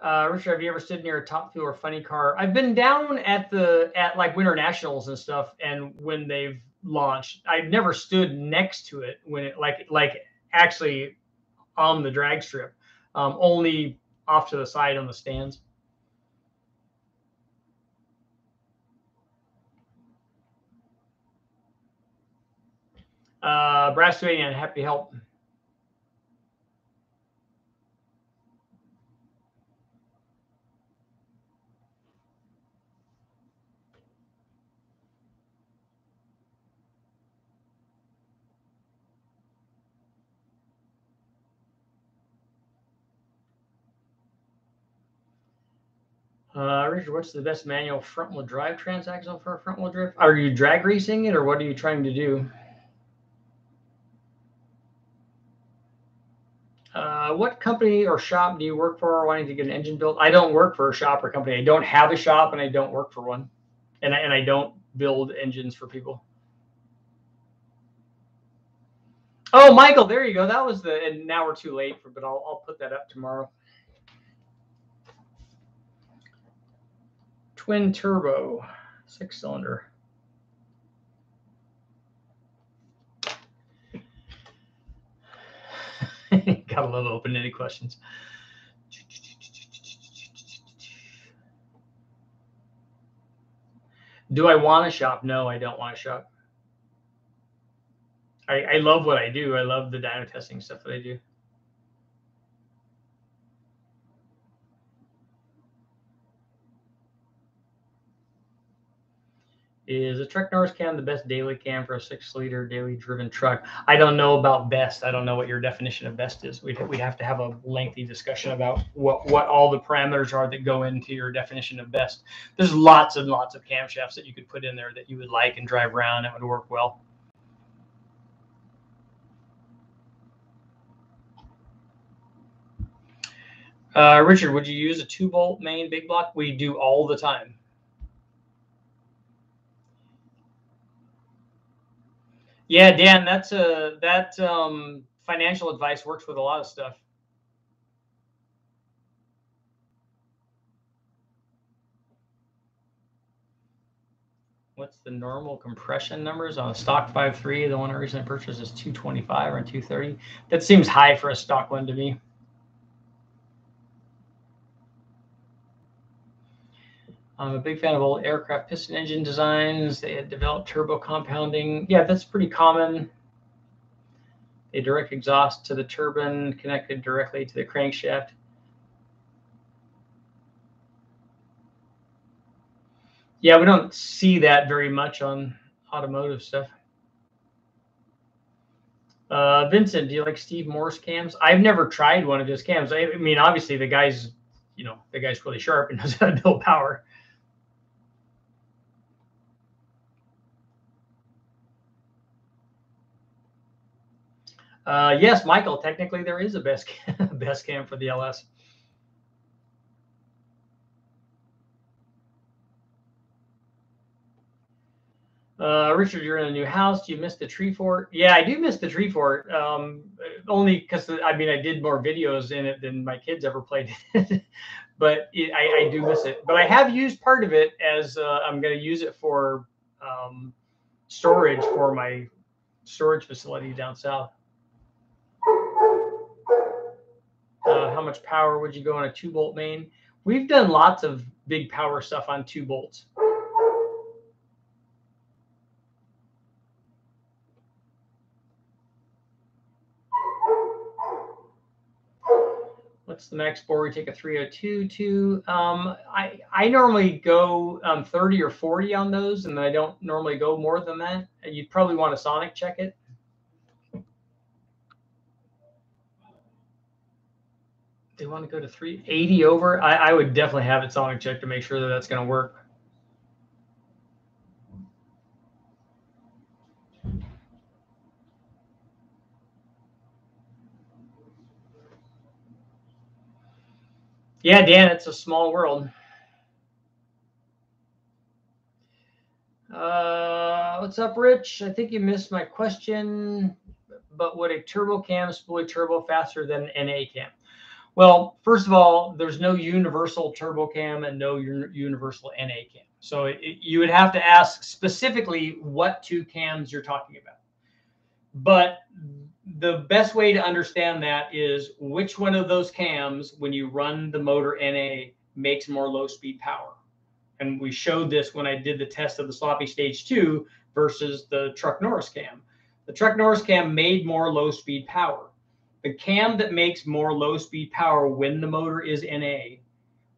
Uh, Richard, have you ever stood near a top fuel or funny car? I've been down at the at like winter nationals and stuff, and when they've launched. I never stood next to it when it like like actually on the drag strip, um, only off to the side on the stands. Uh, and happy help. Uh, Richard, what's the best manual front wheel drive transaxle for a front wheel drive? Are you drag racing it or what are you trying to do? Uh, what company or shop do you work for wanting to get an engine built? I don't work for a shop or company. I don't have a shop and I don't work for one. And I, and I don't build engines for people. Oh, Michael, there you go. That was the, and now we're too late for, but I'll, I'll put that up tomorrow. Twin turbo, six cylinder. Gotta love open any questions. Do I want to shop? No, I don't want to shop. I, I love what I do. I love the dyno testing stuff that I do. Is a Truck Norris cam the best daily cam for a six liter daily driven truck? I don't know about best. I don't know what your definition of best is. We'd, we'd have to have a lengthy discussion about what, what all the parameters are that go into your definition of best. There's lots and lots of camshafts that you could put in there that you would like and drive around that would work well. Uh, Richard, would you use a two bolt main big block? We do all the time. Yeah, Dan, that's a that um, financial advice works with a lot of stuff. What's the normal compression numbers on a stock 5.3? The one I recently purchased is 225 or 230. That seems high for a stock one to me. I'm a big fan of old aircraft piston engine designs. They had developed turbo compounding. Yeah, that's pretty common. A direct exhaust to the turbine connected directly to the crankshaft. Yeah, we don't see that very much on automotive stuff. Uh, Vincent, do you like Steve Morse cams? I've never tried one of his cams. I, I mean, obviously the guy's, you know, the guy's really sharp and knows how to build power. Uh, yes, Michael. Technically, there is a best cam, best cam for the LS. Uh, Richard, you're in a new house. Do you miss the tree fort? Yeah, I do miss the tree fort. Um, only because I mean I did more videos in it than my kids ever played it. but it, I, I, do miss it. But I have used part of it as uh, I'm going to use it for um, storage for my storage facility down south. Uh, how much power would you go on a two bolt main? We've done lots of big power stuff on two bolts. What's the max bore we take a 302 to? Um, I, I normally go um, 30 or 40 on those, and I don't normally go more than that. You'd probably want to sonic check it. They want to go to 380 over, I, I would definitely have it sonic check to make sure that that's going to work. Yeah, Dan, it's a small world. Uh, what's up, Rich? I think you missed my question, but would a turbo cam spoolie turbo faster than an A cam? Well, first of all, there's no universal turbo cam and no universal NA cam. So it, you would have to ask specifically what two cams you're talking about. But the best way to understand that is which one of those cams, when you run the motor NA, makes more low speed power. And we showed this when I did the test of the sloppy stage two versus the truck Norris cam. The truck Norris cam made more low speed power. The cam that makes more low speed power when the motor is NA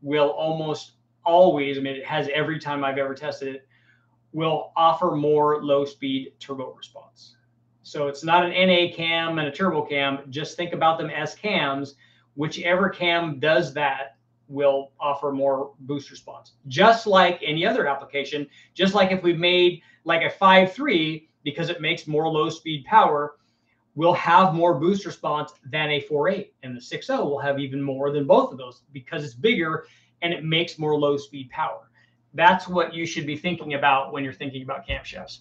will almost always, I mean, it has every time I've ever tested it, will offer more low speed turbo response. So it's not an NA cam and a turbo cam. Just think about them as cams. Whichever cam does that will offer more boost response. Just like any other application, just like if we made like a 5.3 because it makes more low speed power, will have more boost response than a 4.8. And the 6.0 will have even more than both of those because it's bigger and it makes more low speed power. That's what you should be thinking about when you're thinking about camshafts.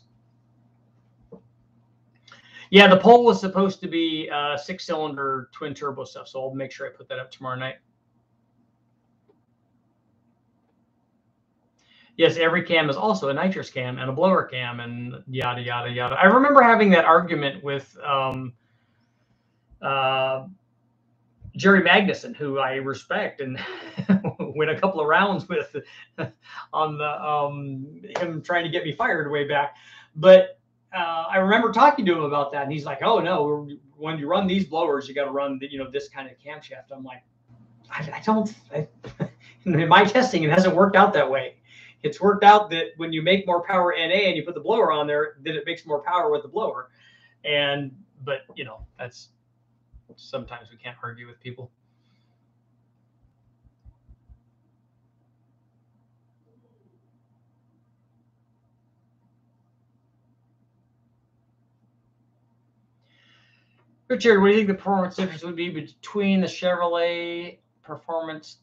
Yeah, the poll was supposed to be uh, six cylinder twin turbo stuff. So I'll make sure I put that up tomorrow night. Yes, every cam is also a nitrous cam and a blower cam and yada, yada, yada. I remember having that argument with um, uh, Jerry Magnuson, who I respect and went a couple of rounds with on the um, him trying to get me fired way back. But uh, I remember talking to him about that, and he's like, "Oh no, when you run these blowers, you got to run the, you know this kind of camshaft." I'm like, I, I don't. I, in my testing, it hasn't worked out that way. It's worked out that when you make more power NA and you put the blower on there, that it makes more power with the blower. And but you know that's sometimes we can't argue with people. Richard, what do you think the performance difference would be between the Chevrolet Performance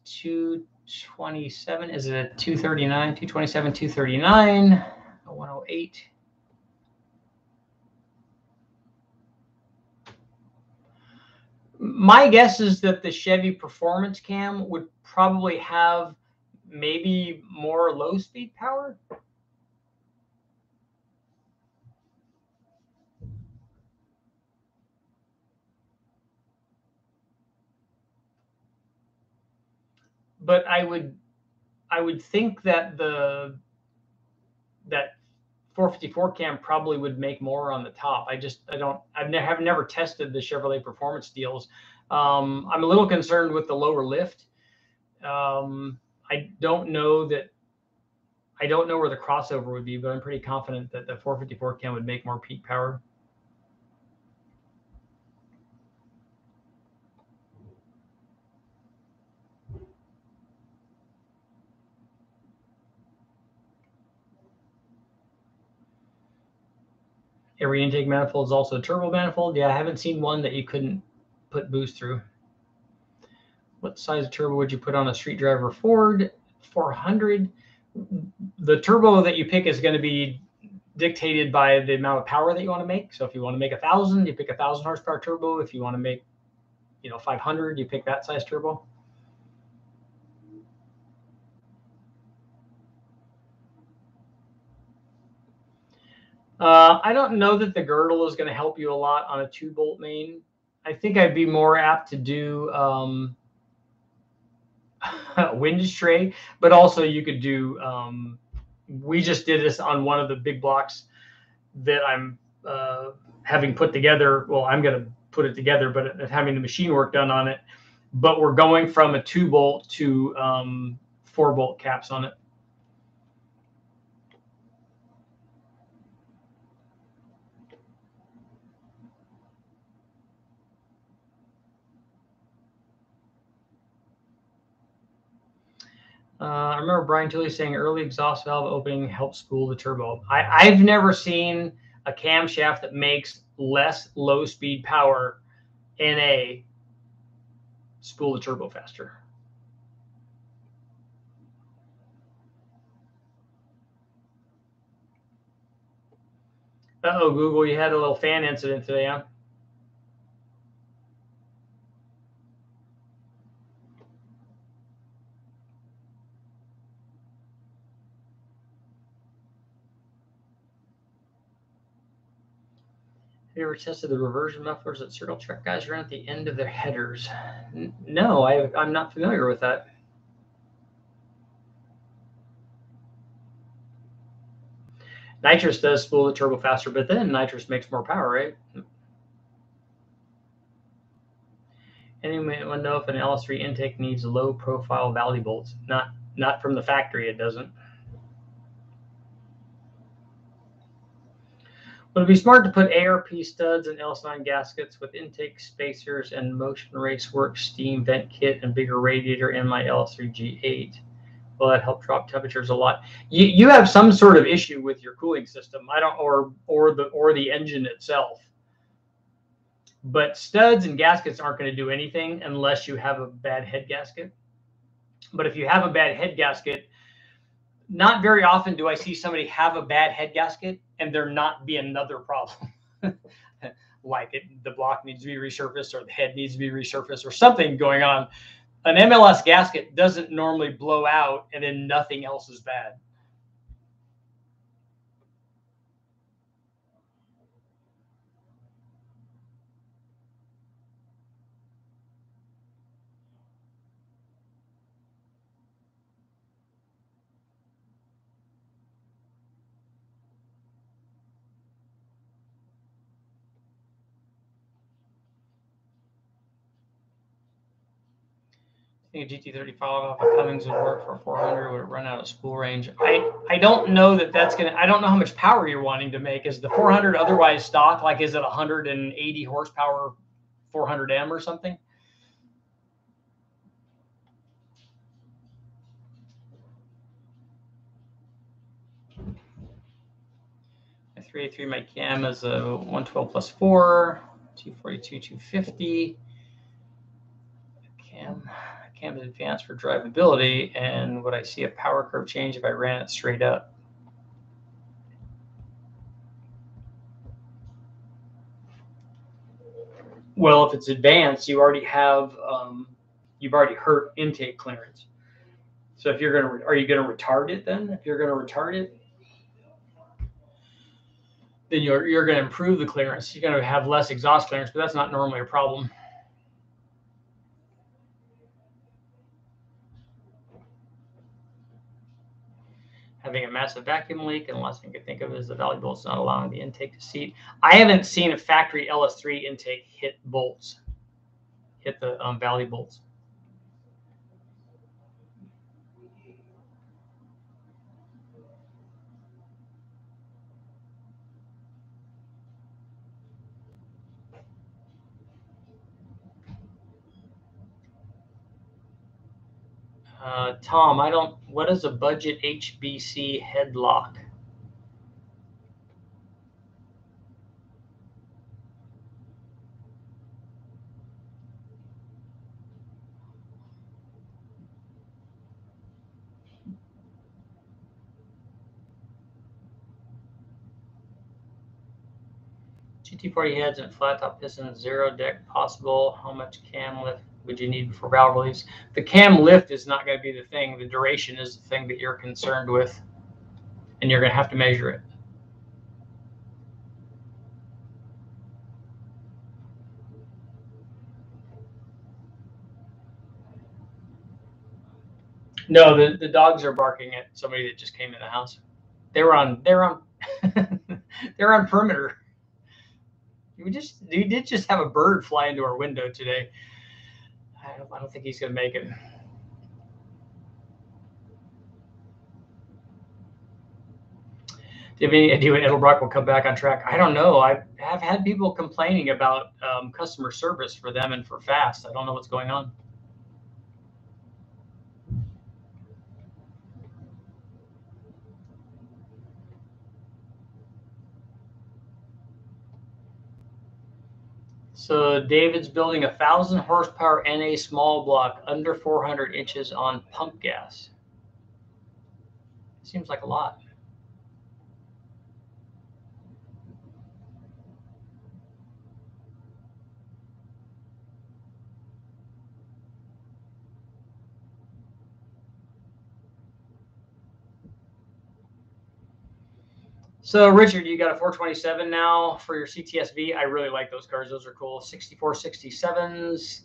227? Is it a 239, 227, 239, a 108? My guess is that the Chevy Performance Cam would probably have maybe more low speed power. But I would I would think that the that 454 cam probably would make more on the top. I just I don't I've never have never tested the Chevrolet performance deals. Um, I'm a little concerned with the lower lift. Um, I don't know that I don't know where the crossover would be, but I'm pretty confident that the 454 cam would make more peak power. Every intake manifold is also a turbo manifold. Yeah, I haven't seen one that you couldn't put boost through. What size turbo would you put on a street driver Ford 400? The turbo that you pick is going to be dictated by the amount of power that you want to make. So if you want to make a thousand, you pick a thousand horsepower turbo. If you want to make, you know, 500, you pick that size turbo. Uh, I don't know that the girdle is going to help you a lot on a two bolt main. I think I'd be more apt to do um, wind tray, but also you could do. Um, we just did this on one of the big blocks that I'm uh, having put together. Well, I'm going to put it together, but having the machine work done on it. But we're going from a two bolt to um, four bolt caps on it. Uh, I remember Brian Tooley saying early exhaust valve opening helps spool the turbo. I, have never seen a camshaft that makes less low speed power NA spool the turbo faster. Uh oh, Google, you had a little fan incident today, huh? You ever tested the reversion mufflers that circle truck guys run at the end of their headers? N- no, I, I'm not familiar with that. Nitrous does spool the turbo faster, but then nitrous makes more power, right? Anyone know if an LS3 intake needs low profile valley bolts? Not not from the factory, it doesn't. Would it be smart to put ARP studs and LS9 gaskets with intake spacers and Motion Raceworks steam vent kit and bigger radiator in my LS3 G8? Will that help drop temperatures a lot? You, you have some sort of issue with your cooling system. I don't or or the or the engine itself. But studs and gaskets aren't going to do anything unless you have a bad head gasket. But if you have a bad head gasket, not very often do I see somebody have a bad head gasket and there not be another problem. like it, the block needs to be resurfaced or the head needs to be resurfaced or something going on. An MLS gasket doesn't normally blow out and then nothing else is bad. Think a GT35 off a Cummins would work for 400. Would it run out of spool range? I I don't know that that's gonna. I don't know how much power you're wanting to make. Is the 400 otherwise stock? Like, is it 180 horsepower 400M or something? My 383, my cam is a 112 plus 4, 242, 250. Cam. Cam advanced for drivability, and would I see a power curve change if I ran it straight up? Well, if it's advanced, you already have um, you've already hurt intake clearance. So if you're gonna, are you gonna retard it then? If you're gonna retard it, then you're you're gonna improve the clearance. You're gonna have less exhaust clearance, but that's not normally a problem. Having a massive vacuum leak, and the last thing I can think of is the valley bolts not allowing the intake to seat. I haven't seen a factory LS3 intake hit bolts, hit the um, valley bolts. Uh, Tom, I don't. What is a budget HBC headlock? GT40 heads and flat top pistons, zero deck possible. How much cam lift would you need for valve release? The cam lift is not going to be the thing. The duration is the thing that you're concerned with, and you're going to have to measure it. No, the, the dogs are barking at somebody that just came in the house. They were on they're on they're on perimeter. We just we did just have a bird fly into our window today. I don't, I don't think he's going to make it. Do you have any idea when Edelbrock will come back on track? I don't know. I have had people complaining about um, customer service for them and for Fast. I don't know what's going on. So David's building a thousand horsepower NA small block under 400 inches on pump gas. Seems like a lot. So Richard, you got a 427 now for your CTSV. I really like those cars. Those are cool. 64, 67s.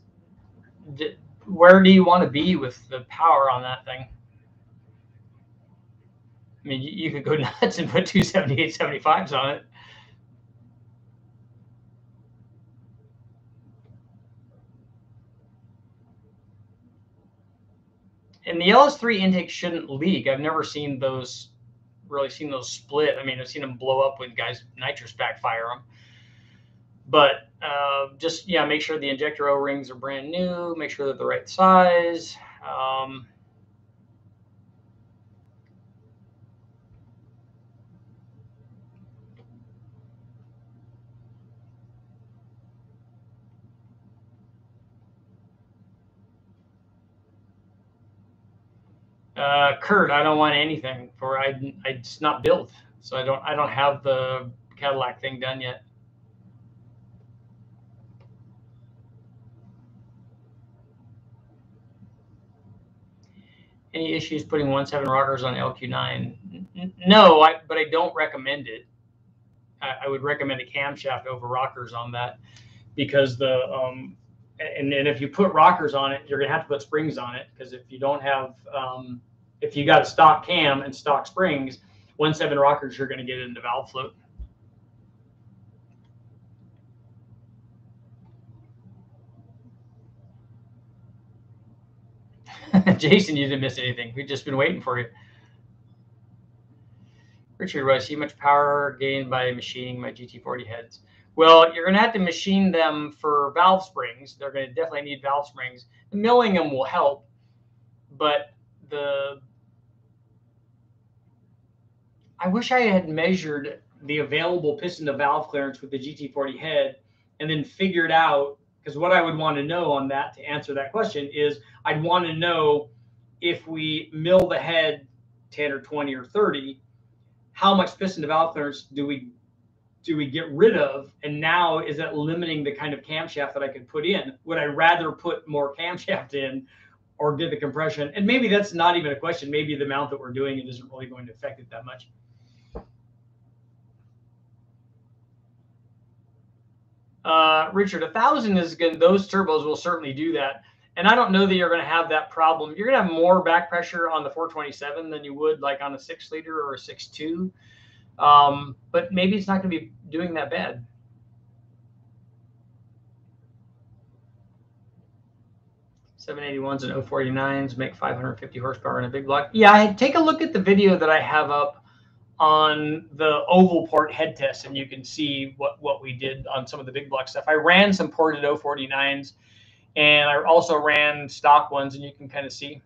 Where do you want to be with the power on that thing? I mean, you, could go nuts and put two 78, 75s on it. And the LS3 intake shouldn't leak. I've never seen those really seen those split. I mean, I've seen them blow up when guys nitrous backfire them. But uh, just yeah, make sure the injector O rings are brand new. Make sure they're the right size. Um, Uh, Kurt, I don't want anything for I. It's not built, so I don't. I don't have the Cadillac thing done yet. Any issues putting one seven rockers on LQ9? No, I, but I don't recommend it. I, I, would recommend a camshaft over rockers on that because the um, and, and if you put rockers on it, you're gonna have to put springs on it because if you don't have um, if you got a stock cam and stock springs, one seven rockers, you're going to get into valve float. Jason, you didn't miss anything. We've just been waiting for you. Richard, was see much power gained by machining my GT40 heads? Well, you're going to have to machine them for valve springs. They're going to definitely need valve springs. Milling them will help, but the I wish I had measured the available piston to valve clearance with the GT40 head and then figured out because what I would want to know on that to answer that question is I'd want to know if we mill the head 10 or 20 or 30, how much piston to valve clearance do we do we get rid of? And now is that limiting the kind of camshaft that I could put in? Would I rather put more camshaft in or get the compression? And maybe that's not even a question. Maybe the amount that we're doing it isn't really going to affect it that much. Uh, Richard, a thousand is good. Those turbos will certainly do that. And I don't know that you're going to have that problem. You're going to have more back pressure on the 427 than you would like on a six liter or a six two. Um, but maybe it's not going to be doing that bad. Seven eighty ones and 049s make 550 horsepower in a big block. Yeah, I, take a look at the video that I have up on the oval port head test and you can see what, what we did on some of the big block stuff. I ran some ported 049s and I also ran stock ones and you can kind of see.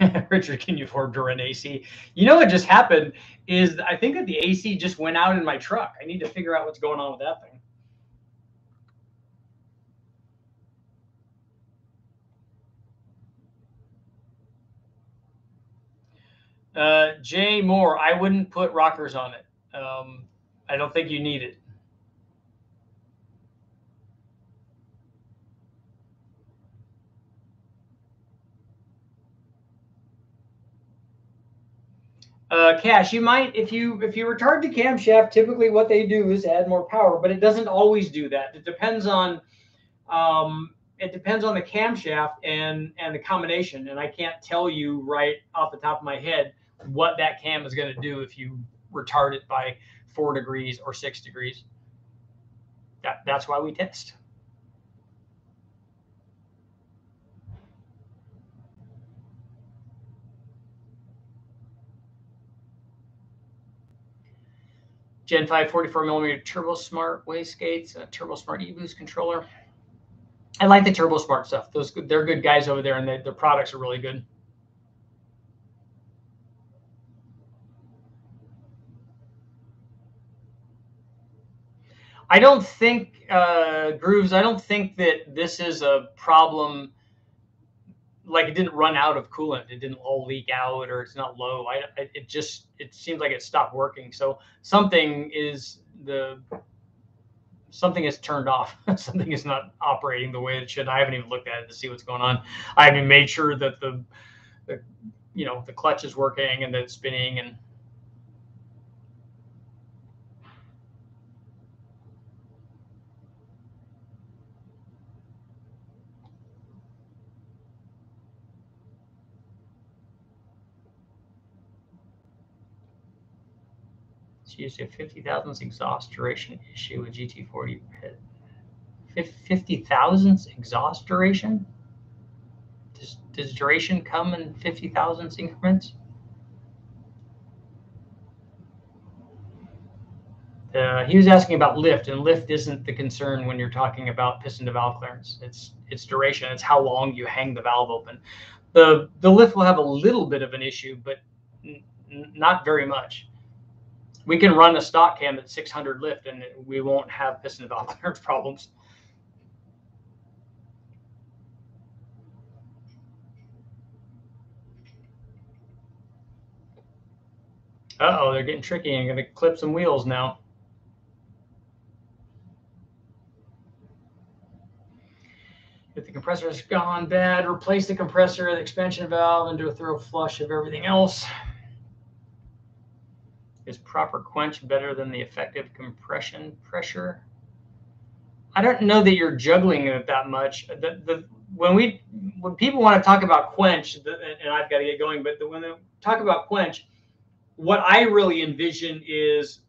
Richard, can you afford to run AC? You know what just happened is I think that the AC just went out in my truck. I need to figure out what's going on with that thing. Uh, Jay Moore, I wouldn't put rockers on it. Um, I don't think you need it. Uh, Cash, you might if you if you retard the camshaft. Typically, what they do is add more power, but it doesn't always do that. It depends on um, it depends on the camshaft and and the combination. And I can't tell you right off the top of my head what that cam is going to do if you retard it by four degrees or six degrees. That, that's why we test. Gen 5 44 millimeter Turbosmart wastegates, a Turbosmart eBoost controller. I like the Turbosmart stuff. Those they're good guys over there, and they, their products are really good. I don't think uh, grooves. I don't think that this is a problem like it didn't run out of coolant. It didn't all leak out or it's not low. I, it just, it seems like it stopped working. So something is the, something is turned off. something is not operating the way it should. I haven't even looked at it to see what's going on. I haven't made sure that the, the you know, the clutch is working and that it's spinning and used a 50 thousandths exhaust duration issue with GT40. 50 thousandths exhaust duration? Does, does duration come in 50 thousandths increments? Uh, he was asking about lift, and lift isn't the concern when you're talking about piston to valve clearance. It's it's duration. It's how long you hang the valve open. The the lift will have a little bit of an issue, but not very much we can run a stock cam at 600 lift and we won't have piston valve clearance problems. Uh oh, they're getting tricky. I'm going to clip some wheels now. If the compressor has gone bad, replace the compressor, the expansion valve, and do a thorough flush of everything else. Is proper quench better than the effective compression pressure? I don't know that you're juggling it that much. The, the when we when people want to talk about quench, the, and I've got to get going, but the, when they talk about quench, what I really envision is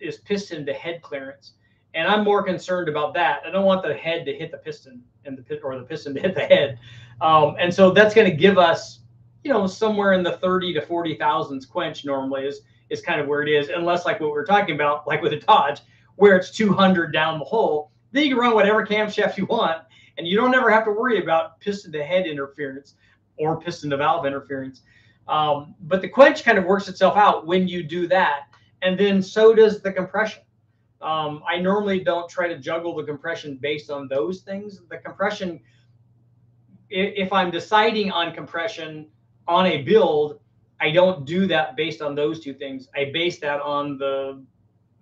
is piston to head clearance, and I'm more concerned about that. I don't want the head to hit the piston and the or the piston to hit the head, um, and so that's going to give us, you know, somewhere in the thirty to forty thousands quench normally is is kind of where it is, unless like what we are talking about, like with a Dodge, where it's 200 down the hole. Then you can run whatever camshaft you want, and you don't ever have to worry about piston to head interference or piston to valve interference. Um, but the quench kind of works itself out when you do that, and then so does the compression. Um, I normally don't try to juggle the compression based on those things. The compression, if I'm deciding on compression on a build, I don't do that based on those two things. I base that on the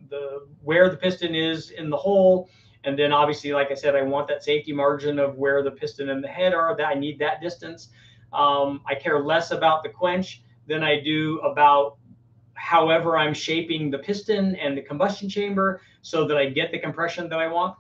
the where the piston is in the hole, and then obviously, like I said, I want that safety margin of where the piston and the head are. That I need that distance. Um, I care less about the quench than I do about however I'm shaping the piston and the combustion chamber so that I get the compression that I want.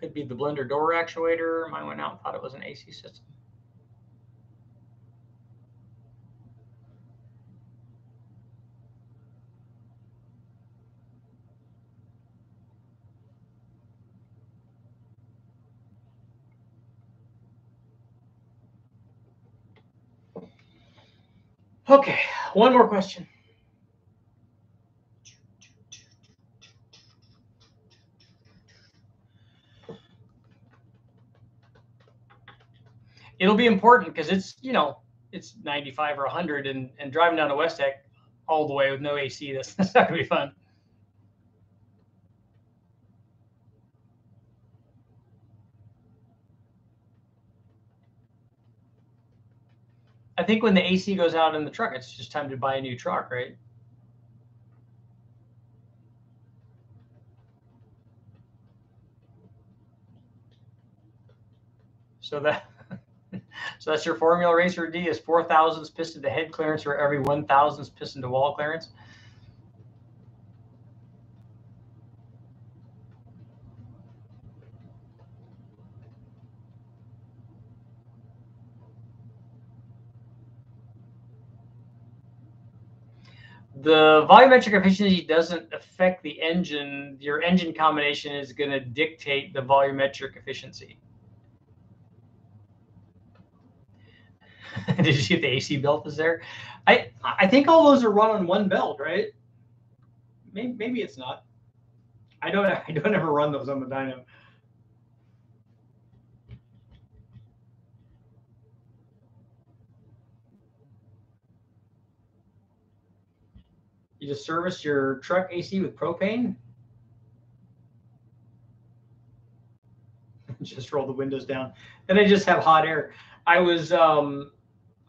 Could be the blender door actuator. Mine went out and thought it was an AC system. Okay, one more question. It'll be important because it's you know it's 95 or 100 and, and driving down to Westech all the way with no AC, that's, that's not gonna be fun. I think when the AC goes out in the truck, it's just time to buy a new truck, right? So that so that's your formula racer D is four thousandths piston to head clearance for every one thousandths piston to wall clearance. the volumetric efficiency doesn't affect the engine. Your engine combination is going to dictate the volumetric efficiency. Did you see if the AC belt is there? I I think all those are run on one belt, right? Maybe maybe it's not. I don't I don't ever run those on the dyno. You just service your truck AC with propane? just roll the windows down. Then I just have hot air. I was um,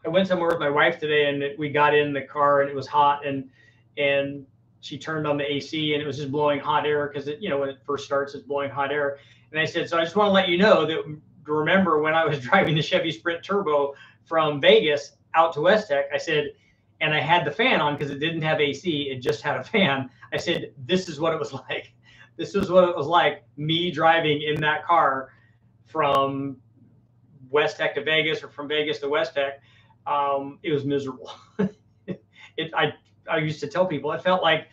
I went somewhere with my wife today, and we got in the car, and it was hot, and and she turned on the AC, and it was just blowing hot air because it, you know, when it first starts, it's blowing hot air. And I said, so I just want to let you know that remember when I was driving the Chevy Sprint Turbo from Vegas out to Westech, I said, and I had the fan on because it didn't have AC, it just had a fan. I said, this is what it was like. This is what it was like me driving in that car from Westech to Vegas or from Vegas to Westech. Um, it was miserable. it, I, I used to tell people it felt like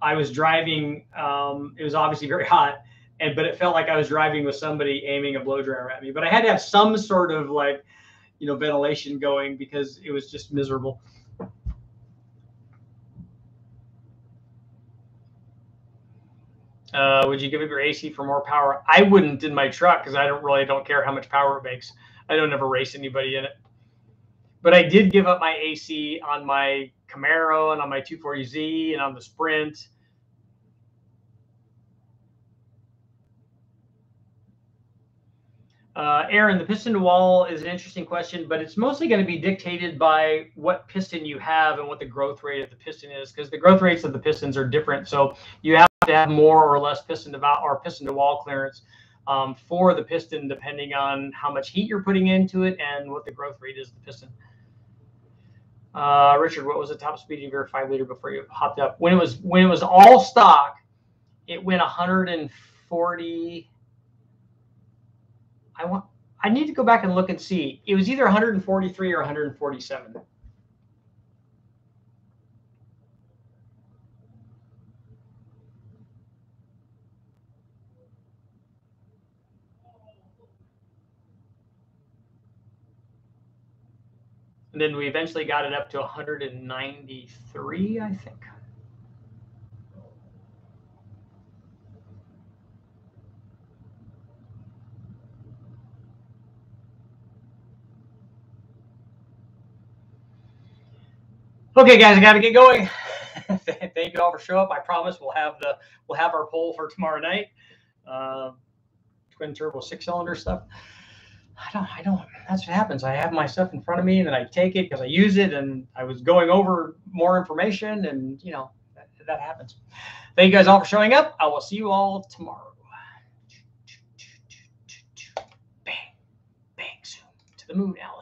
I was driving. Um, it was obviously very hot, and but it felt like I was driving with somebody aiming a blow dryer at me. But I had to have some sort of like, you know, ventilation going because it was just miserable. Uh, would you give it your AC for more power? I wouldn't in my truck because I don't really don't care how much power it makes. I don't ever race anybody in it. But I did give up my AC on my Camaro and on my 240Z and on the Sprint Uh, Aaron, the piston to wall is an interesting question, but it's mostly going to be dictated by what piston you have and what the growth rate of the piston is, because the growth rates of the pistons are different. So you have to have more or less piston to or piston to wall clearance um, for the piston, depending on how much heat you're putting into it and what the growth rate is of the piston. Uh, Richard, what was the top speed of your five liter before you hopped up? When it was when it was all stock, it went 140 I want I need to go back and look and see. It was either 143 or 147. And then we eventually got it up to 193, I think. Okay, guys, I got to get going. Thank you all for showing up. I promise we'll have the we'll have our poll for tomorrow night. Uh, twin turbo six cylinder stuff. I don't. I don't. That's what happens. I have my stuff in front of me, and then I take it because I use it, and I was going over more information, and you know that, that happens. Thank you guys all for showing up. I will see you all tomorrow. Bang, bang, zoom to the moon, Alice.